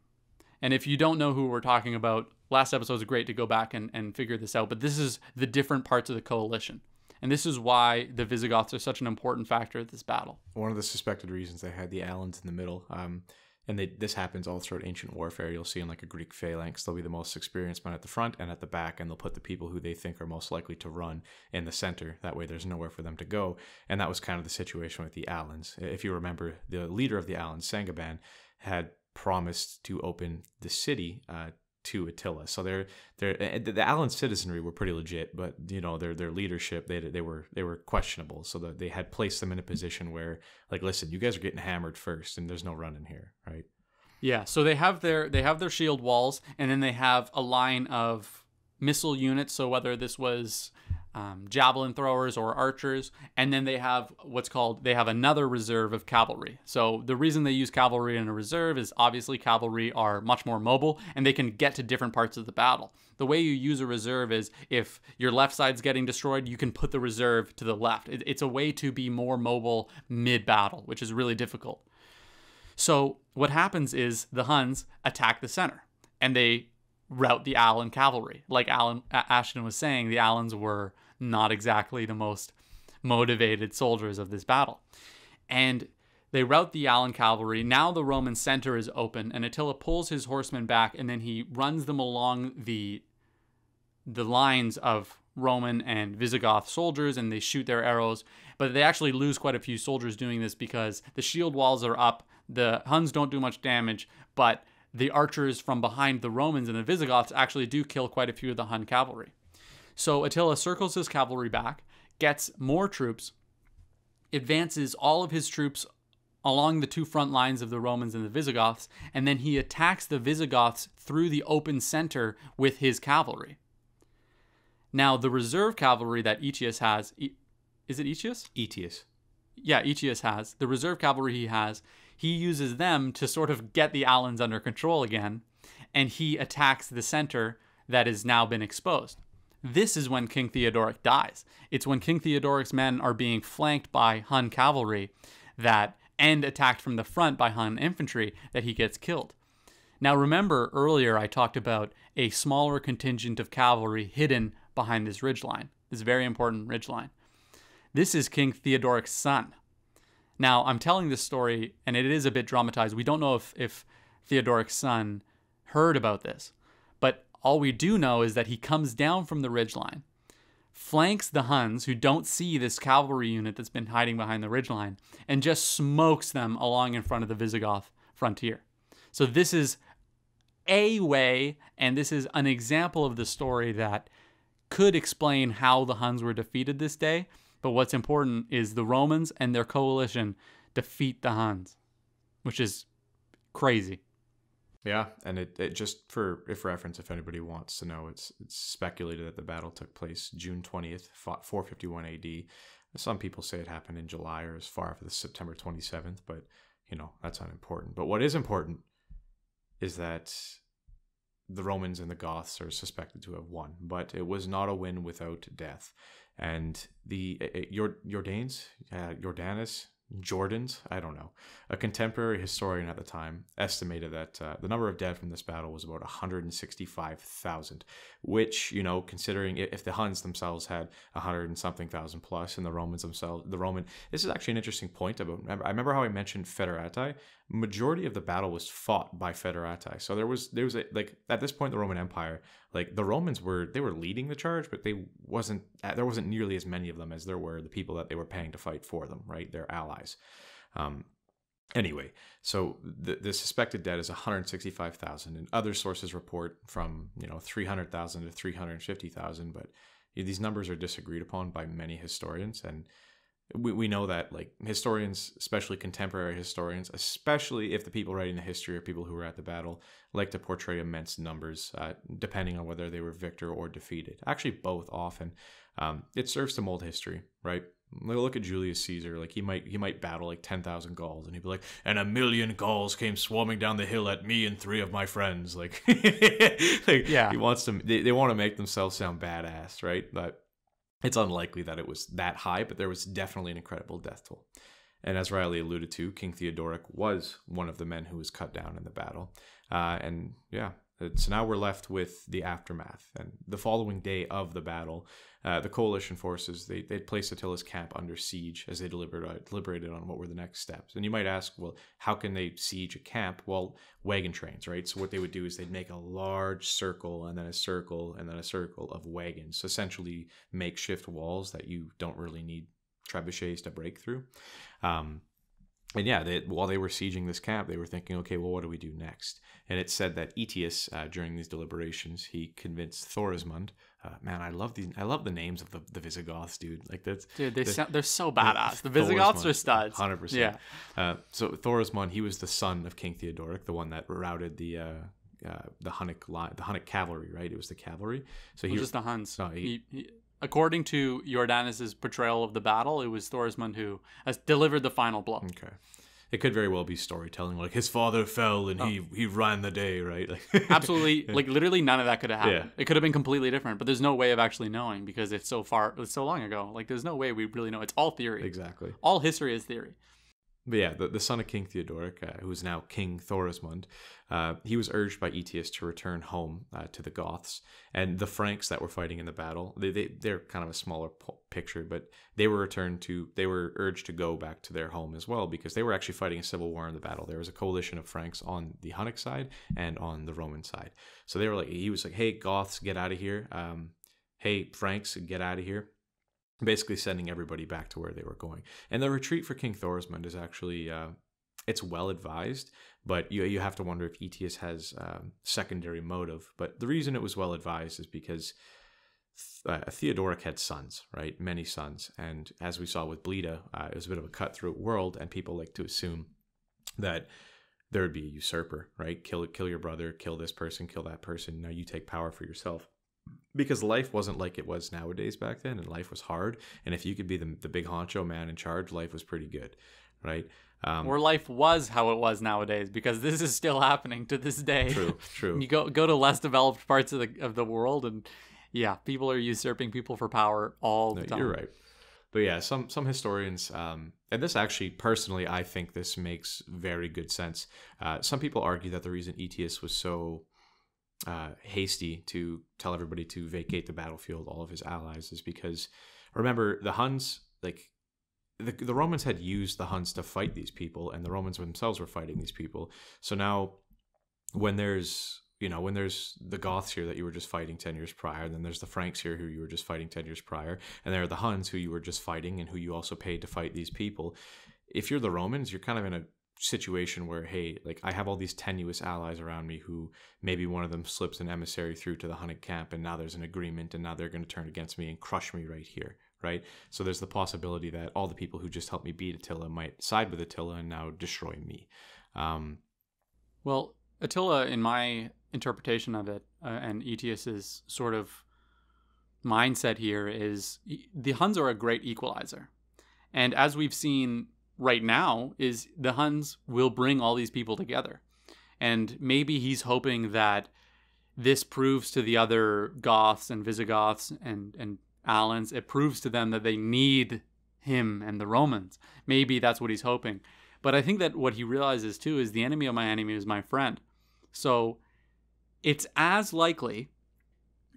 A: And if you don't know who we're talking about, last episode was great to go back and, and figure this out, but this is the different parts of the coalition. And this is why the Visigoths are such an important factor at this battle.
E: One of the suspected reasons they had the Alans in the middle. Um, and they, this happens all throughout ancient warfare. You'll see in like a Greek phalanx, they'll be the most experienced men at the front and at the back, and they'll put the people who they think are most likely to run in the center. That way, there's nowhere for them to go. And that was kind of the situation with the Alans. If you remember, the leader of the Alans, Sangiban, had promised to open the city uh, to Attila. So they're they're the, Alan citizenry were pretty legit, but you know their their leadership they they were they were questionable. So that they had placed them in a position where like, listen, you guys are getting hammered first, and there's no running here, right?
A: Yeah. So they have their they have their shield walls, and then they have a line of missile units. So whether this was um, javelin throwers or archers, and then they have what's called they have another reserve of cavalry. So the reason they use cavalry in a reserve is obviously cavalry are much more mobile and they can get to different parts of the battle. The way you use a reserve is if your left side's getting destroyed, you can put the reserve to the left. It, it's a way to be more mobile mid battle, which is really difficult. So what happens is the Huns attack the center and they rout the Alan cavalry. Like Alan Ashton was saying, the Alans were not exactly the most motivated soldiers of this battle. And they rout the Alan cavalry. Now the Roman center is open, and Attila pulls his horsemen back, and then he runs them along the the lines of Roman and Visigoth soldiers, and they shoot their arrows. But they actually lose quite a few soldiers doing this because the shield walls are up. The Huns don't do much damage, but the archers from behind the Romans and the Visigoths actually do kill quite a few of the Hun cavalry. So Attila circles his cavalry back, gets more troops, advances all of his troops along the two front lines of the Romans and the Visigoths, and then he attacks the Visigoths through the open center with his cavalry. Now, the reserve cavalry that Aetius has, is it Aetius?
E: Aetius.
A: Yeah, Aetius has. The reserve cavalry he has, he uses them to sort of get the Alans under control again, and he attacks the center that has now been exposed. This is when King Theodoric dies. It's when King Theodoric's men are being flanked by Hun cavalry that and attacked from the front by Hun infantry that he gets killed. Now remember earlier I talked about a smaller contingent of cavalry hidden behind this ridgeline, this very important ridgeline. This is King Theodoric's son. Now I'm telling this story and it is a bit dramatized. We don't know if, if Theodoric's son heard about this. All we do know is that he comes down from the ridgeline, flanks the Huns who don't see this cavalry unit that's been hiding behind the ridgeline, and just smokes them along in front of the Visigoth frontier. So this is a way, and this is an example of the story that could explain how the Huns were defeated this day. But what's important is the Romans and their coalition defeat the Huns, which is crazy.
E: Yeah, and it, it just for if reference, if anybody wants to know, it's it's speculated that the battle took place June twentieth, four fifty one A.D. Some people say it happened in July or as far as September twenty seventh, but you know that's unimportant. But what is important is that the Romans and the Goths are suspected to have won, but it was not a win without death. And the uh, Jordanes, uh, Jordanus, Jordans, I don't know, a contemporary historian at the time estimated that uh, the number of dead from this battle was about 165,000, which, you know, considering if the Huns themselves had 100 and something thousand plus and the Romans themselves, the Roman, this is actually an interesting point about, I remember how I mentioned Federati, majority of the battle was fought by Federati. So there was, there was a, like, at this point, the Roman Empire, like the Romans were, they were leading the charge, but they wasn't, there wasn't nearly as many of them as there were the people that they were paying to fight for them, right? Their allies. Um, anyway, so the, the suspected dead is 165,000, and other sources report from you know 300,000 to 350,000, but these numbers are disagreed upon by many historians, and we, we know that like historians, especially contemporary historians, especially if the people writing the history are people who were at the battle, like to portray immense numbers, uh, depending on whether they were victor or defeated. Actually, both often. Um, it serves to mold history, right? look at Julius Caesar. Like he might he might battle like ten thousand Gauls, and he'd be like, and a million Gauls came swarming down the hill at me and three of my friends. Like, [laughs] like
A: Yeah.
E: he wants to. They, they want to make themselves sound badass, right? But it's unlikely that it was that high. But there was definitely an incredible death toll. And as Riley alluded to, King Theodoric was one of the men who was cut down in the battle. Uh, and yeah, so now we're left with the aftermath. And the following day of the battle, uh, the coalition forces they they placed Attila's camp under siege as they uh, deliberated on what were the next steps. And you might ask, well, how can they siege a camp? Well, wagon trains, right? So what they would do is they'd make a large circle and then a circle and then a circle of wagons, essentially makeshift walls that you don't really need trebuchets to break through. Um, and yeah, they, while they were sieging this camp, they were thinking, okay, well, what do we do next? And it said that Aetius, uh, during these deliberations, he convinced Thorismund. Uh, man, I love these. I love the names of the, the Visigoths, dude. Like that's
A: Dude, they
E: the-
A: sound, they're so badass. The Visigoths
E: Thorismund,
A: are studs.
E: 100%.
A: Yeah.
E: Uh, so Thorismund, he was the son of King Theodoric, the one that routed the uh, uh, the Hunnic line, the Hunnic cavalry, right? It was the cavalry. So he
A: was just the Huns.
E: No, he-
A: He- he- according to Jordanus's portrayal of the battle, it was Thorismund who has delivered the final blow.
E: okay. It could very well be storytelling, like his father fell and he oh. he ran the day, right? Like [laughs]
A: Absolutely, like literally none of that could have happened.
E: Yeah.
A: It could have been completely different, but there's no way of actually knowing because it's so far, it's so long ago. Like there's no way we really know. It's all theory.
E: exactly.
A: All history is theory.
E: But yeah, the, the son of King Theodoric, uh, who is now King Thorismund, uh, he was urged by Aetius to return home uh, to the Goths. And the Franks that were fighting in the battle, they, they, they're kind of a smaller picture, but they were returned to, they were urged to go back to their home as well because they were actually fighting a civil war in the battle. There was a coalition of Franks on the Hunnic side and on the Roman side. So they were like, he was like, hey, Goths, get out of here. Um, hey, Franks, get out of here basically sending everybody back to where they were going. And the retreat for King Thorismund is actually uh, it's well advised, but you you have to wonder if Aetius has um, secondary motive. But the reason it was well advised is because uh, Theodoric had sons, right? Many sons, and as we saw with Bleda, uh, it was a bit of a cutthroat world, and people like to assume that there would be a usurper, right? Kill kill your brother, kill this person, kill that person. Now you take power for yourself because life wasn't like it was nowadays back then and life was hard. And if you could be the, the big honcho man in charge life was pretty good right? Um,
A: Or life was how it was nowadays because this is still happening to this day.
E: true [laughs] true.
A: You go go to less developed parts of the of the world and yeah, people are usurping people for power all the
E: No,
A: time.
E: you're right. But yeah some some historians um, and this actually personally i think this makes very good sense. Uh, some people argue that the reason Aetius was so uh, hasty to tell everybody to vacate the battlefield all of his allies is because remember the huns like the, the romans had used the huns to fight these people and the romans themselves were fighting these people. So now when there's you know when there's the goths here that you were just fighting 10 years prior and then there's the franks here who you were just fighting 10 years prior and there are the huns who you were just fighting and who you also paid to fight these people. If you're the romans you're kind of in a situation where hey like i have all these tenuous allies around me who maybe one of them slips an emissary through to the hunnic camp and now there's an agreement and now they're going to turn against me and crush me right here right? So there's the possibility that all the people who just helped me beat attila might side with attila and now destroy me. Um,
A: Well, Attila, in my interpretation of it, uh, and Aetius's sort of mindset here is the Huns are a great equalizer, and as we've seen right now, is the Huns will bring all these people together, and maybe he's hoping that this proves to the other Goths and Visigoths and and Alans, it proves to them that they need him and the Romans. Maybe that's what he's hoping. But I think that what he realizes too is the enemy of my enemy is my friend. So it's as likely,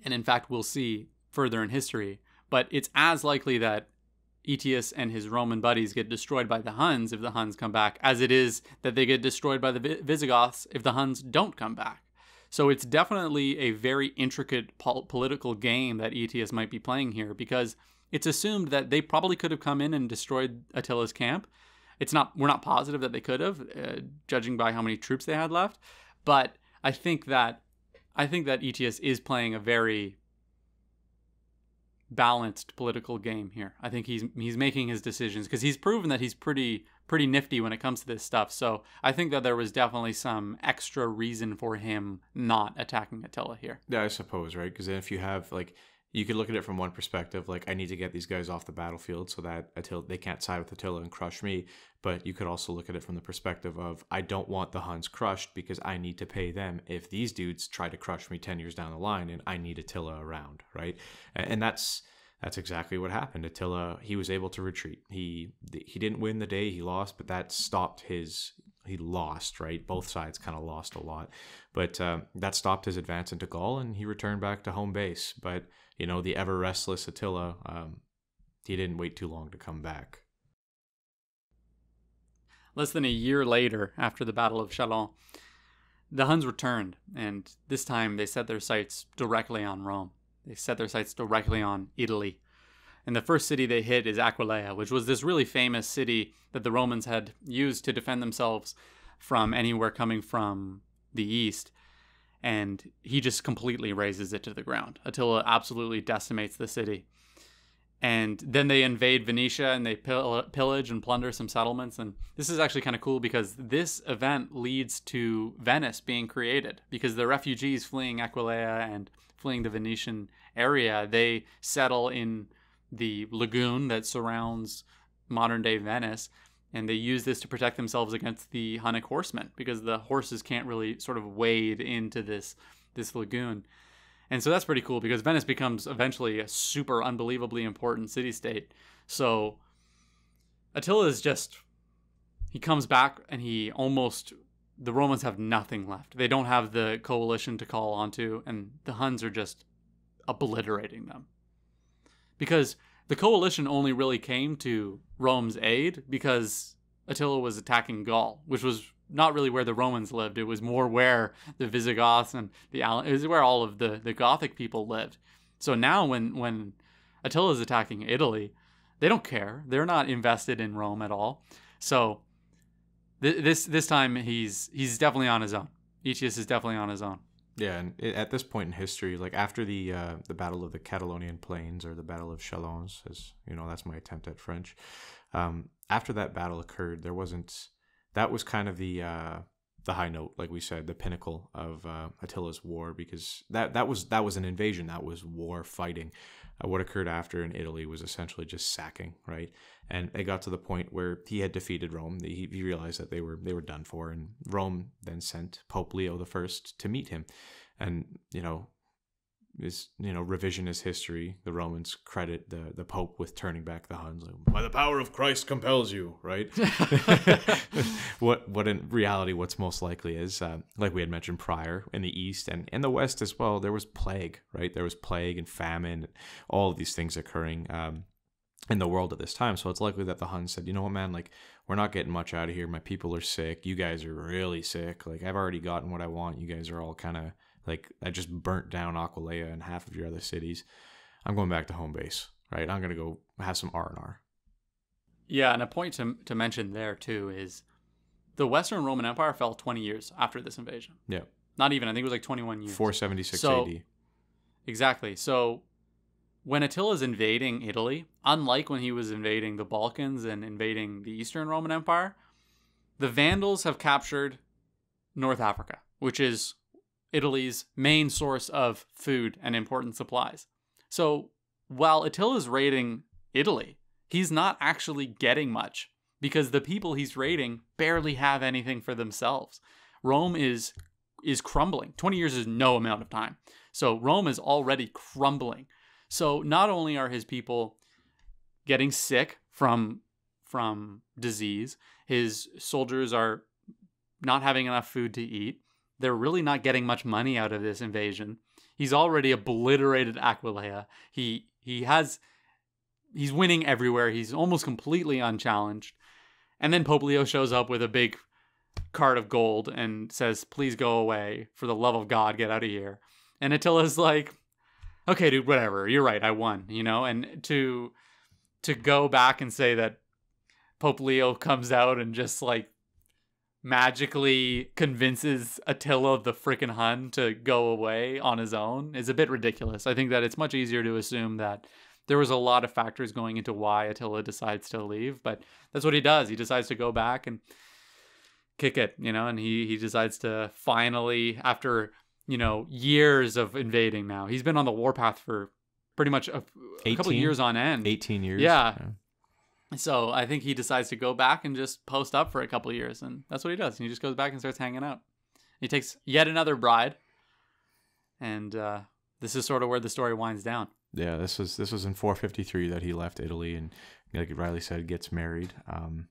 A: and in fact, we'll see further in history, but it's as likely that Aetius and his Roman buddies get destroyed by the Huns if the Huns come back, as it is that they get destroyed by the Visigoths if the Huns don't come back. So it's definitely a very intricate pol- political game that Aetius might be playing here because it's assumed that they probably could have come in and destroyed Attila's camp. It's not we're not positive that they could have, uh, judging by how many troops they had left, but I think that I think that Aetius is playing a very balanced political game here. I think he's he's making his decisions because he's proven that he's pretty pretty nifty when it comes to this stuff. So I think that there was definitely some extra reason for him not attacking Attila here.
E: Yeah, I suppose, right? Because if you have like you could look at it from one perspective, like I need to get these guys off the battlefield so that Attila they can't side with Attila and crush me. But you could also look at it from the perspective of I don't want the Huns crushed because I need to pay them if these dudes try to crush me ten years down the line, and I need Attila around, right? And that's that's exactly what happened. Attila he was able to retreat. He he didn't win the day, he lost, but that stopped his he lost, right? Both sides kind of lost a lot, but uh, that stopped his advance into Gaul, and he returned back to home base. But you know, the ever restless Attila, um, he didn't wait too long to come back.
A: Less than a year later, after the Battle of Chalons, the Huns returned, and this time they set their sights directly on Rome. They set their sights directly on Italy. And the first city they hit is Aquileia, which was this really famous city that the Romans had used to defend themselves from anywhere coming from the east and he just completely razes it to the ground. Attila absolutely decimates the city. And then they invade Venetia and they pill- pillage and plunder some settlements. And this is actually kind of cool because this event leads to Venice being created because the refugees fleeing Aquileia and fleeing the Venetian area, they settle in the lagoon that surrounds modern day Venice and they use this to protect themselves against the Hunnic horsemen because the horses can't really sort of wade into this this lagoon. And so that's pretty cool because Venice becomes eventually a super unbelievably important city state. So Attila is just he comes back and he almost the Romans have nothing left. They don't have the coalition to call onto and the Huns are just obliterating them. Because the coalition only really came to Rome's aid because Attila was attacking Gaul, which was not really where the Romans lived. It was more where the Visigoths and the it was where all of the, the Gothic people lived. So now when when Attila is attacking Italy, they don't care. They're not invested in Rome at all. So th- this this time he's he's definitely on his own. Aetius is definitely on his own.
E: Yeah, and at this point in history, like after the uh, the Battle of the Catalonian Plains or the Battle of Chalons, as you know, that's my attempt at French. Um, after that battle occurred, there wasn't. That was kind of the uh, the high note, like we said, the pinnacle of uh, Attila's war, because that that was that was an invasion, that was war fighting. Uh, what occurred after in Italy was essentially just sacking, right? And it got to the point where he had defeated Rome. He, he realized that they were they were done for, and Rome then sent Pope Leo the First to meet him. And you know, is you know revisionist history. The Romans credit the the Pope with turning back the Huns. Like, By the power of Christ compels you, right? [laughs] [laughs] what what in reality, what's most likely is, uh, like we had mentioned prior, in the East and in the West as well, there was plague, right? There was plague and famine, all of these things occurring. Um, in the world at this time. So it's likely that the Huns said, you know what, man, like, we're not getting much out of here. My people are sick. You guys are really sick. Like, I've already gotten what I want. You guys are all kind of like, I just burnt down Aquileia and half of your other cities. I'm going back to home base, right? I'm going to go have some R&R.
A: Yeah, and a point to, to mention there, too, is the Western Roman Empire fell 20 years after this invasion.
E: Yeah.
A: Not even. I think it was like 21 years.
E: 476
A: So-
E: AD.
A: Exactly. So when Attila's invading Italy, unlike when he was invading the Balkans and invading the Eastern Roman Empire, the Vandals have captured North Africa, which is Italy's main source of food and important supplies. So while Attila's raiding Italy, he's not actually getting much because the people he's raiding barely have anything for themselves. Rome is is crumbling. 20 years is no amount of time. So Rome is already crumbling. So not only are his people getting sick from from disease. His soldiers are not having enough food to eat. They're really not getting much money out of this invasion. He's already obliterated Aquileia. He he has he's winning everywhere. He's almost completely unchallenged. And then Pope Leo shows up with a big card of gold and says, "Please go away. For the love of God, get out of here." And Attila's like, "Okay, dude, whatever. You're right. I won." You know, and to to go back and say that Pope Leo comes out and just like magically convinces Attila the freaking Hun to go away on his own is a bit ridiculous. I think that it's much easier to assume that there was a lot of factors going into why Attila decides to leave, but that's what he does. He decides to go back and kick it, you know, and he he decides to finally after, you know, years of invading now. He's been on the warpath for pretty much a, a couple
E: 18?
A: years on end.
E: 18 years.
A: Yeah. So I think he decides to go back and just post up for a couple years, and that's what he does. And He just goes back and starts hanging out. He takes yet another bride, and uh, this is sort of where the story winds down.
E: Yeah, this was this was in 453 that he left Italy and like Riley said gets married. Um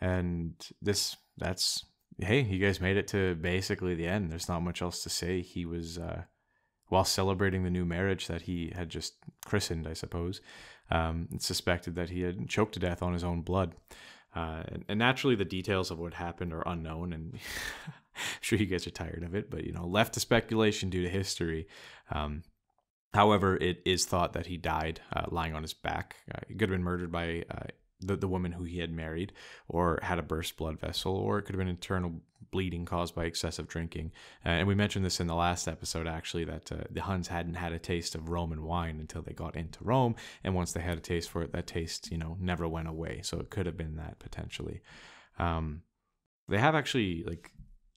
E: and this that's hey, you guys made it to basically the end. There's not much else to say. He was uh while celebrating the new marriage that he had just christened, I suppose. Um suspected that he had choked to death on his own blood. Uh, and, and naturally, the details of what happened are unknown, and [laughs] I'm sure you guys are tired of it. But you know, left to speculation due to history. Um, However, it is thought that he died uh, lying on his back. Uh, he could have been murdered by uh, the, the woman who he had married, or had a burst blood vessel, or it could have been internal bleeding caused by excessive drinking. Uh, and we mentioned this in the last episode, actually, that uh, the Huns hadn't had a taste of Roman wine until they got into Rome. And once they had a taste for it, that taste, you know, never went away. So it could have been that potentially. Um, they have actually, like,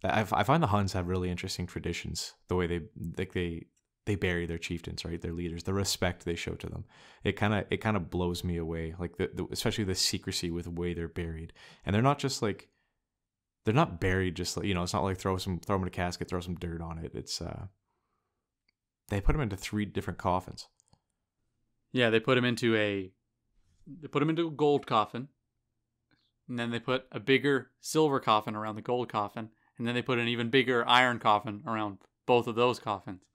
E: I, I find the Huns have really interesting traditions. The way they, like, they, they bury their chieftains, right? Their leaders, the respect they show to them. It kind of it kind of blows me away, like the, the especially the secrecy with the way they're buried, and they're not just like they're not buried just like you know. It's not like throw some throw them in a casket, throw some dirt on it. It's uh they put them into three different coffins.
A: Yeah, they put them into a they put them into a gold coffin, and then they put a bigger silver coffin around the gold coffin, and then they put an even bigger iron coffin around both of those coffins.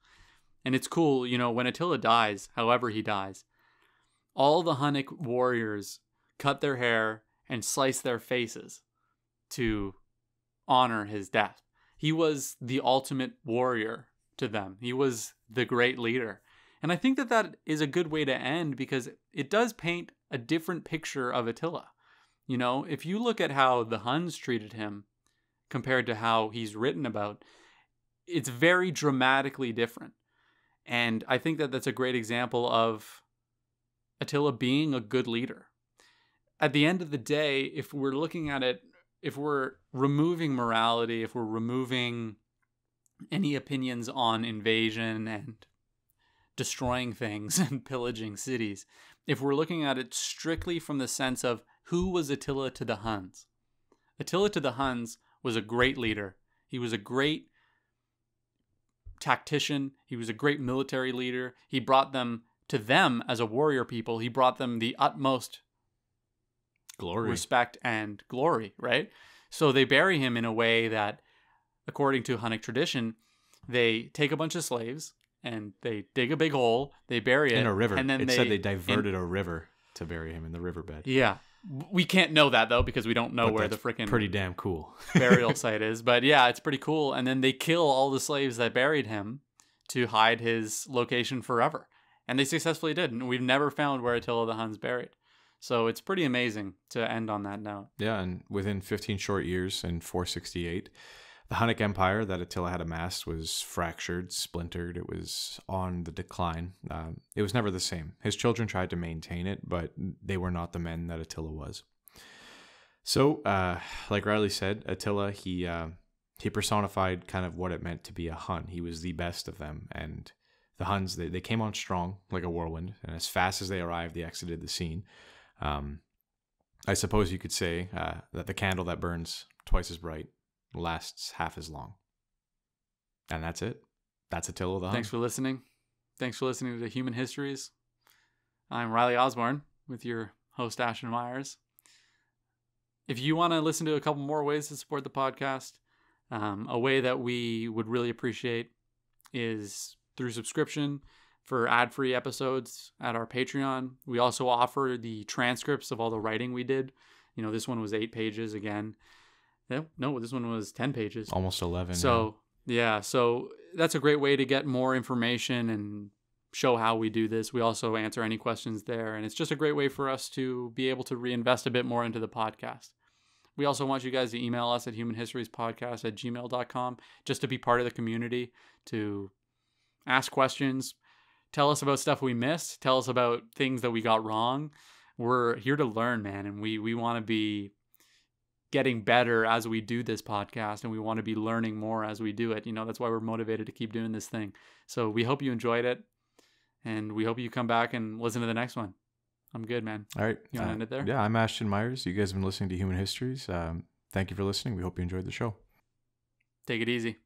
A: And it's cool, you know, when Attila dies, however he dies, all the Hunnic warriors cut their hair and slice their faces to honor his death. He was the ultimate warrior to them. He was the great leader. And I think that that is a good way to end because it does paint a different picture of Attila. You know, if you look at how the Huns treated him compared to how he's written about, it's very dramatically different. And I think that that's a great example of Attila being a good leader. At the end of the day, if we're looking at it, if we're removing morality, if we're removing any opinions on invasion and destroying things [laughs] and pillaging cities, if we're looking at it strictly from the sense of who was Attila to the Huns, Attila to the Huns was a great leader. He was a great tactician. He was a great military leader. He brought them to them as a warrior people. He brought them the utmost
E: Glory.
A: respect and glory, right? So they bury him in a way that, according to Hunnic tradition, they take a bunch of slaves and they dig a big hole, they bury it
E: in a river.
A: and then
E: it
A: they,
E: said they diverted a river to bury him in the riverbed.
A: yeah, we can't know that though because we don't know
E: But
A: where the freaking
E: pretty damn cool. [laughs]
A: burial site is. But yeah, it's pretty cool. And then they kill all the slaves that buried him to hide his location forever. And they successfully did. And we've never found where Attila the Hun's buried. So it's pretty amazing to end on that note.
E: Yeah, and within 15 short years in 468, the Hunnic Empire that Attila had amassed was fractured, splintered. It was on the decline. Um, it was never the same. His children tried to maintain it, but they were not the men that Attila was. So, uh, like Riley said, Attila he uh, he personified kind of what it meant to be a Hun. He was the best of them, and the Huns they, they came on strong like a whirlwind, and as fast as they arrived, they exited the scene. Um, I suppose you could say uh, that the candle that burns twice as bright lasts half as long. And that's it. That's Attila the Hun.
A: Thanks for listening. Thanks for listening to Human Histories. I'm Riley Osborne with your host Ashton Myers. If you want to listen to a couple more ways to support the podcast, um, a way that we would really appreciate is through subscription for ad free episodes at our Patreon. We also offer the transcripts of all the writing we did. You know, this one was eight pages again. No, no, this one was 10 pages.
E: Almost 11.
A: So, yeah, so that's a great way to get more information and show how we do this. We also answer any questions there. And it's just a great way for us to be able to reinvest a bit more into the podcast. We also want you guys to email us at humanhistoriespodcast at gmail.com just to be part of the community, to ask questions, tell us about stuff we missed, tell us about things that we got wrong. We're here to learn, man, and we we want to be getting better as we do this podcast and we want to be learning more as we do it. You know, that's why we're motivated to keep doing this thing. So we hope you enjoyed it and we hope you come back and listen to the next one. I'm good, man.
E: All right.
A: You want to end it there?
E: Yeah, I'm Ashton Myers. You guys have been listening to Human Histories. Um, thank you for listening. We hope you enjoyed the show.
A: Take it easy.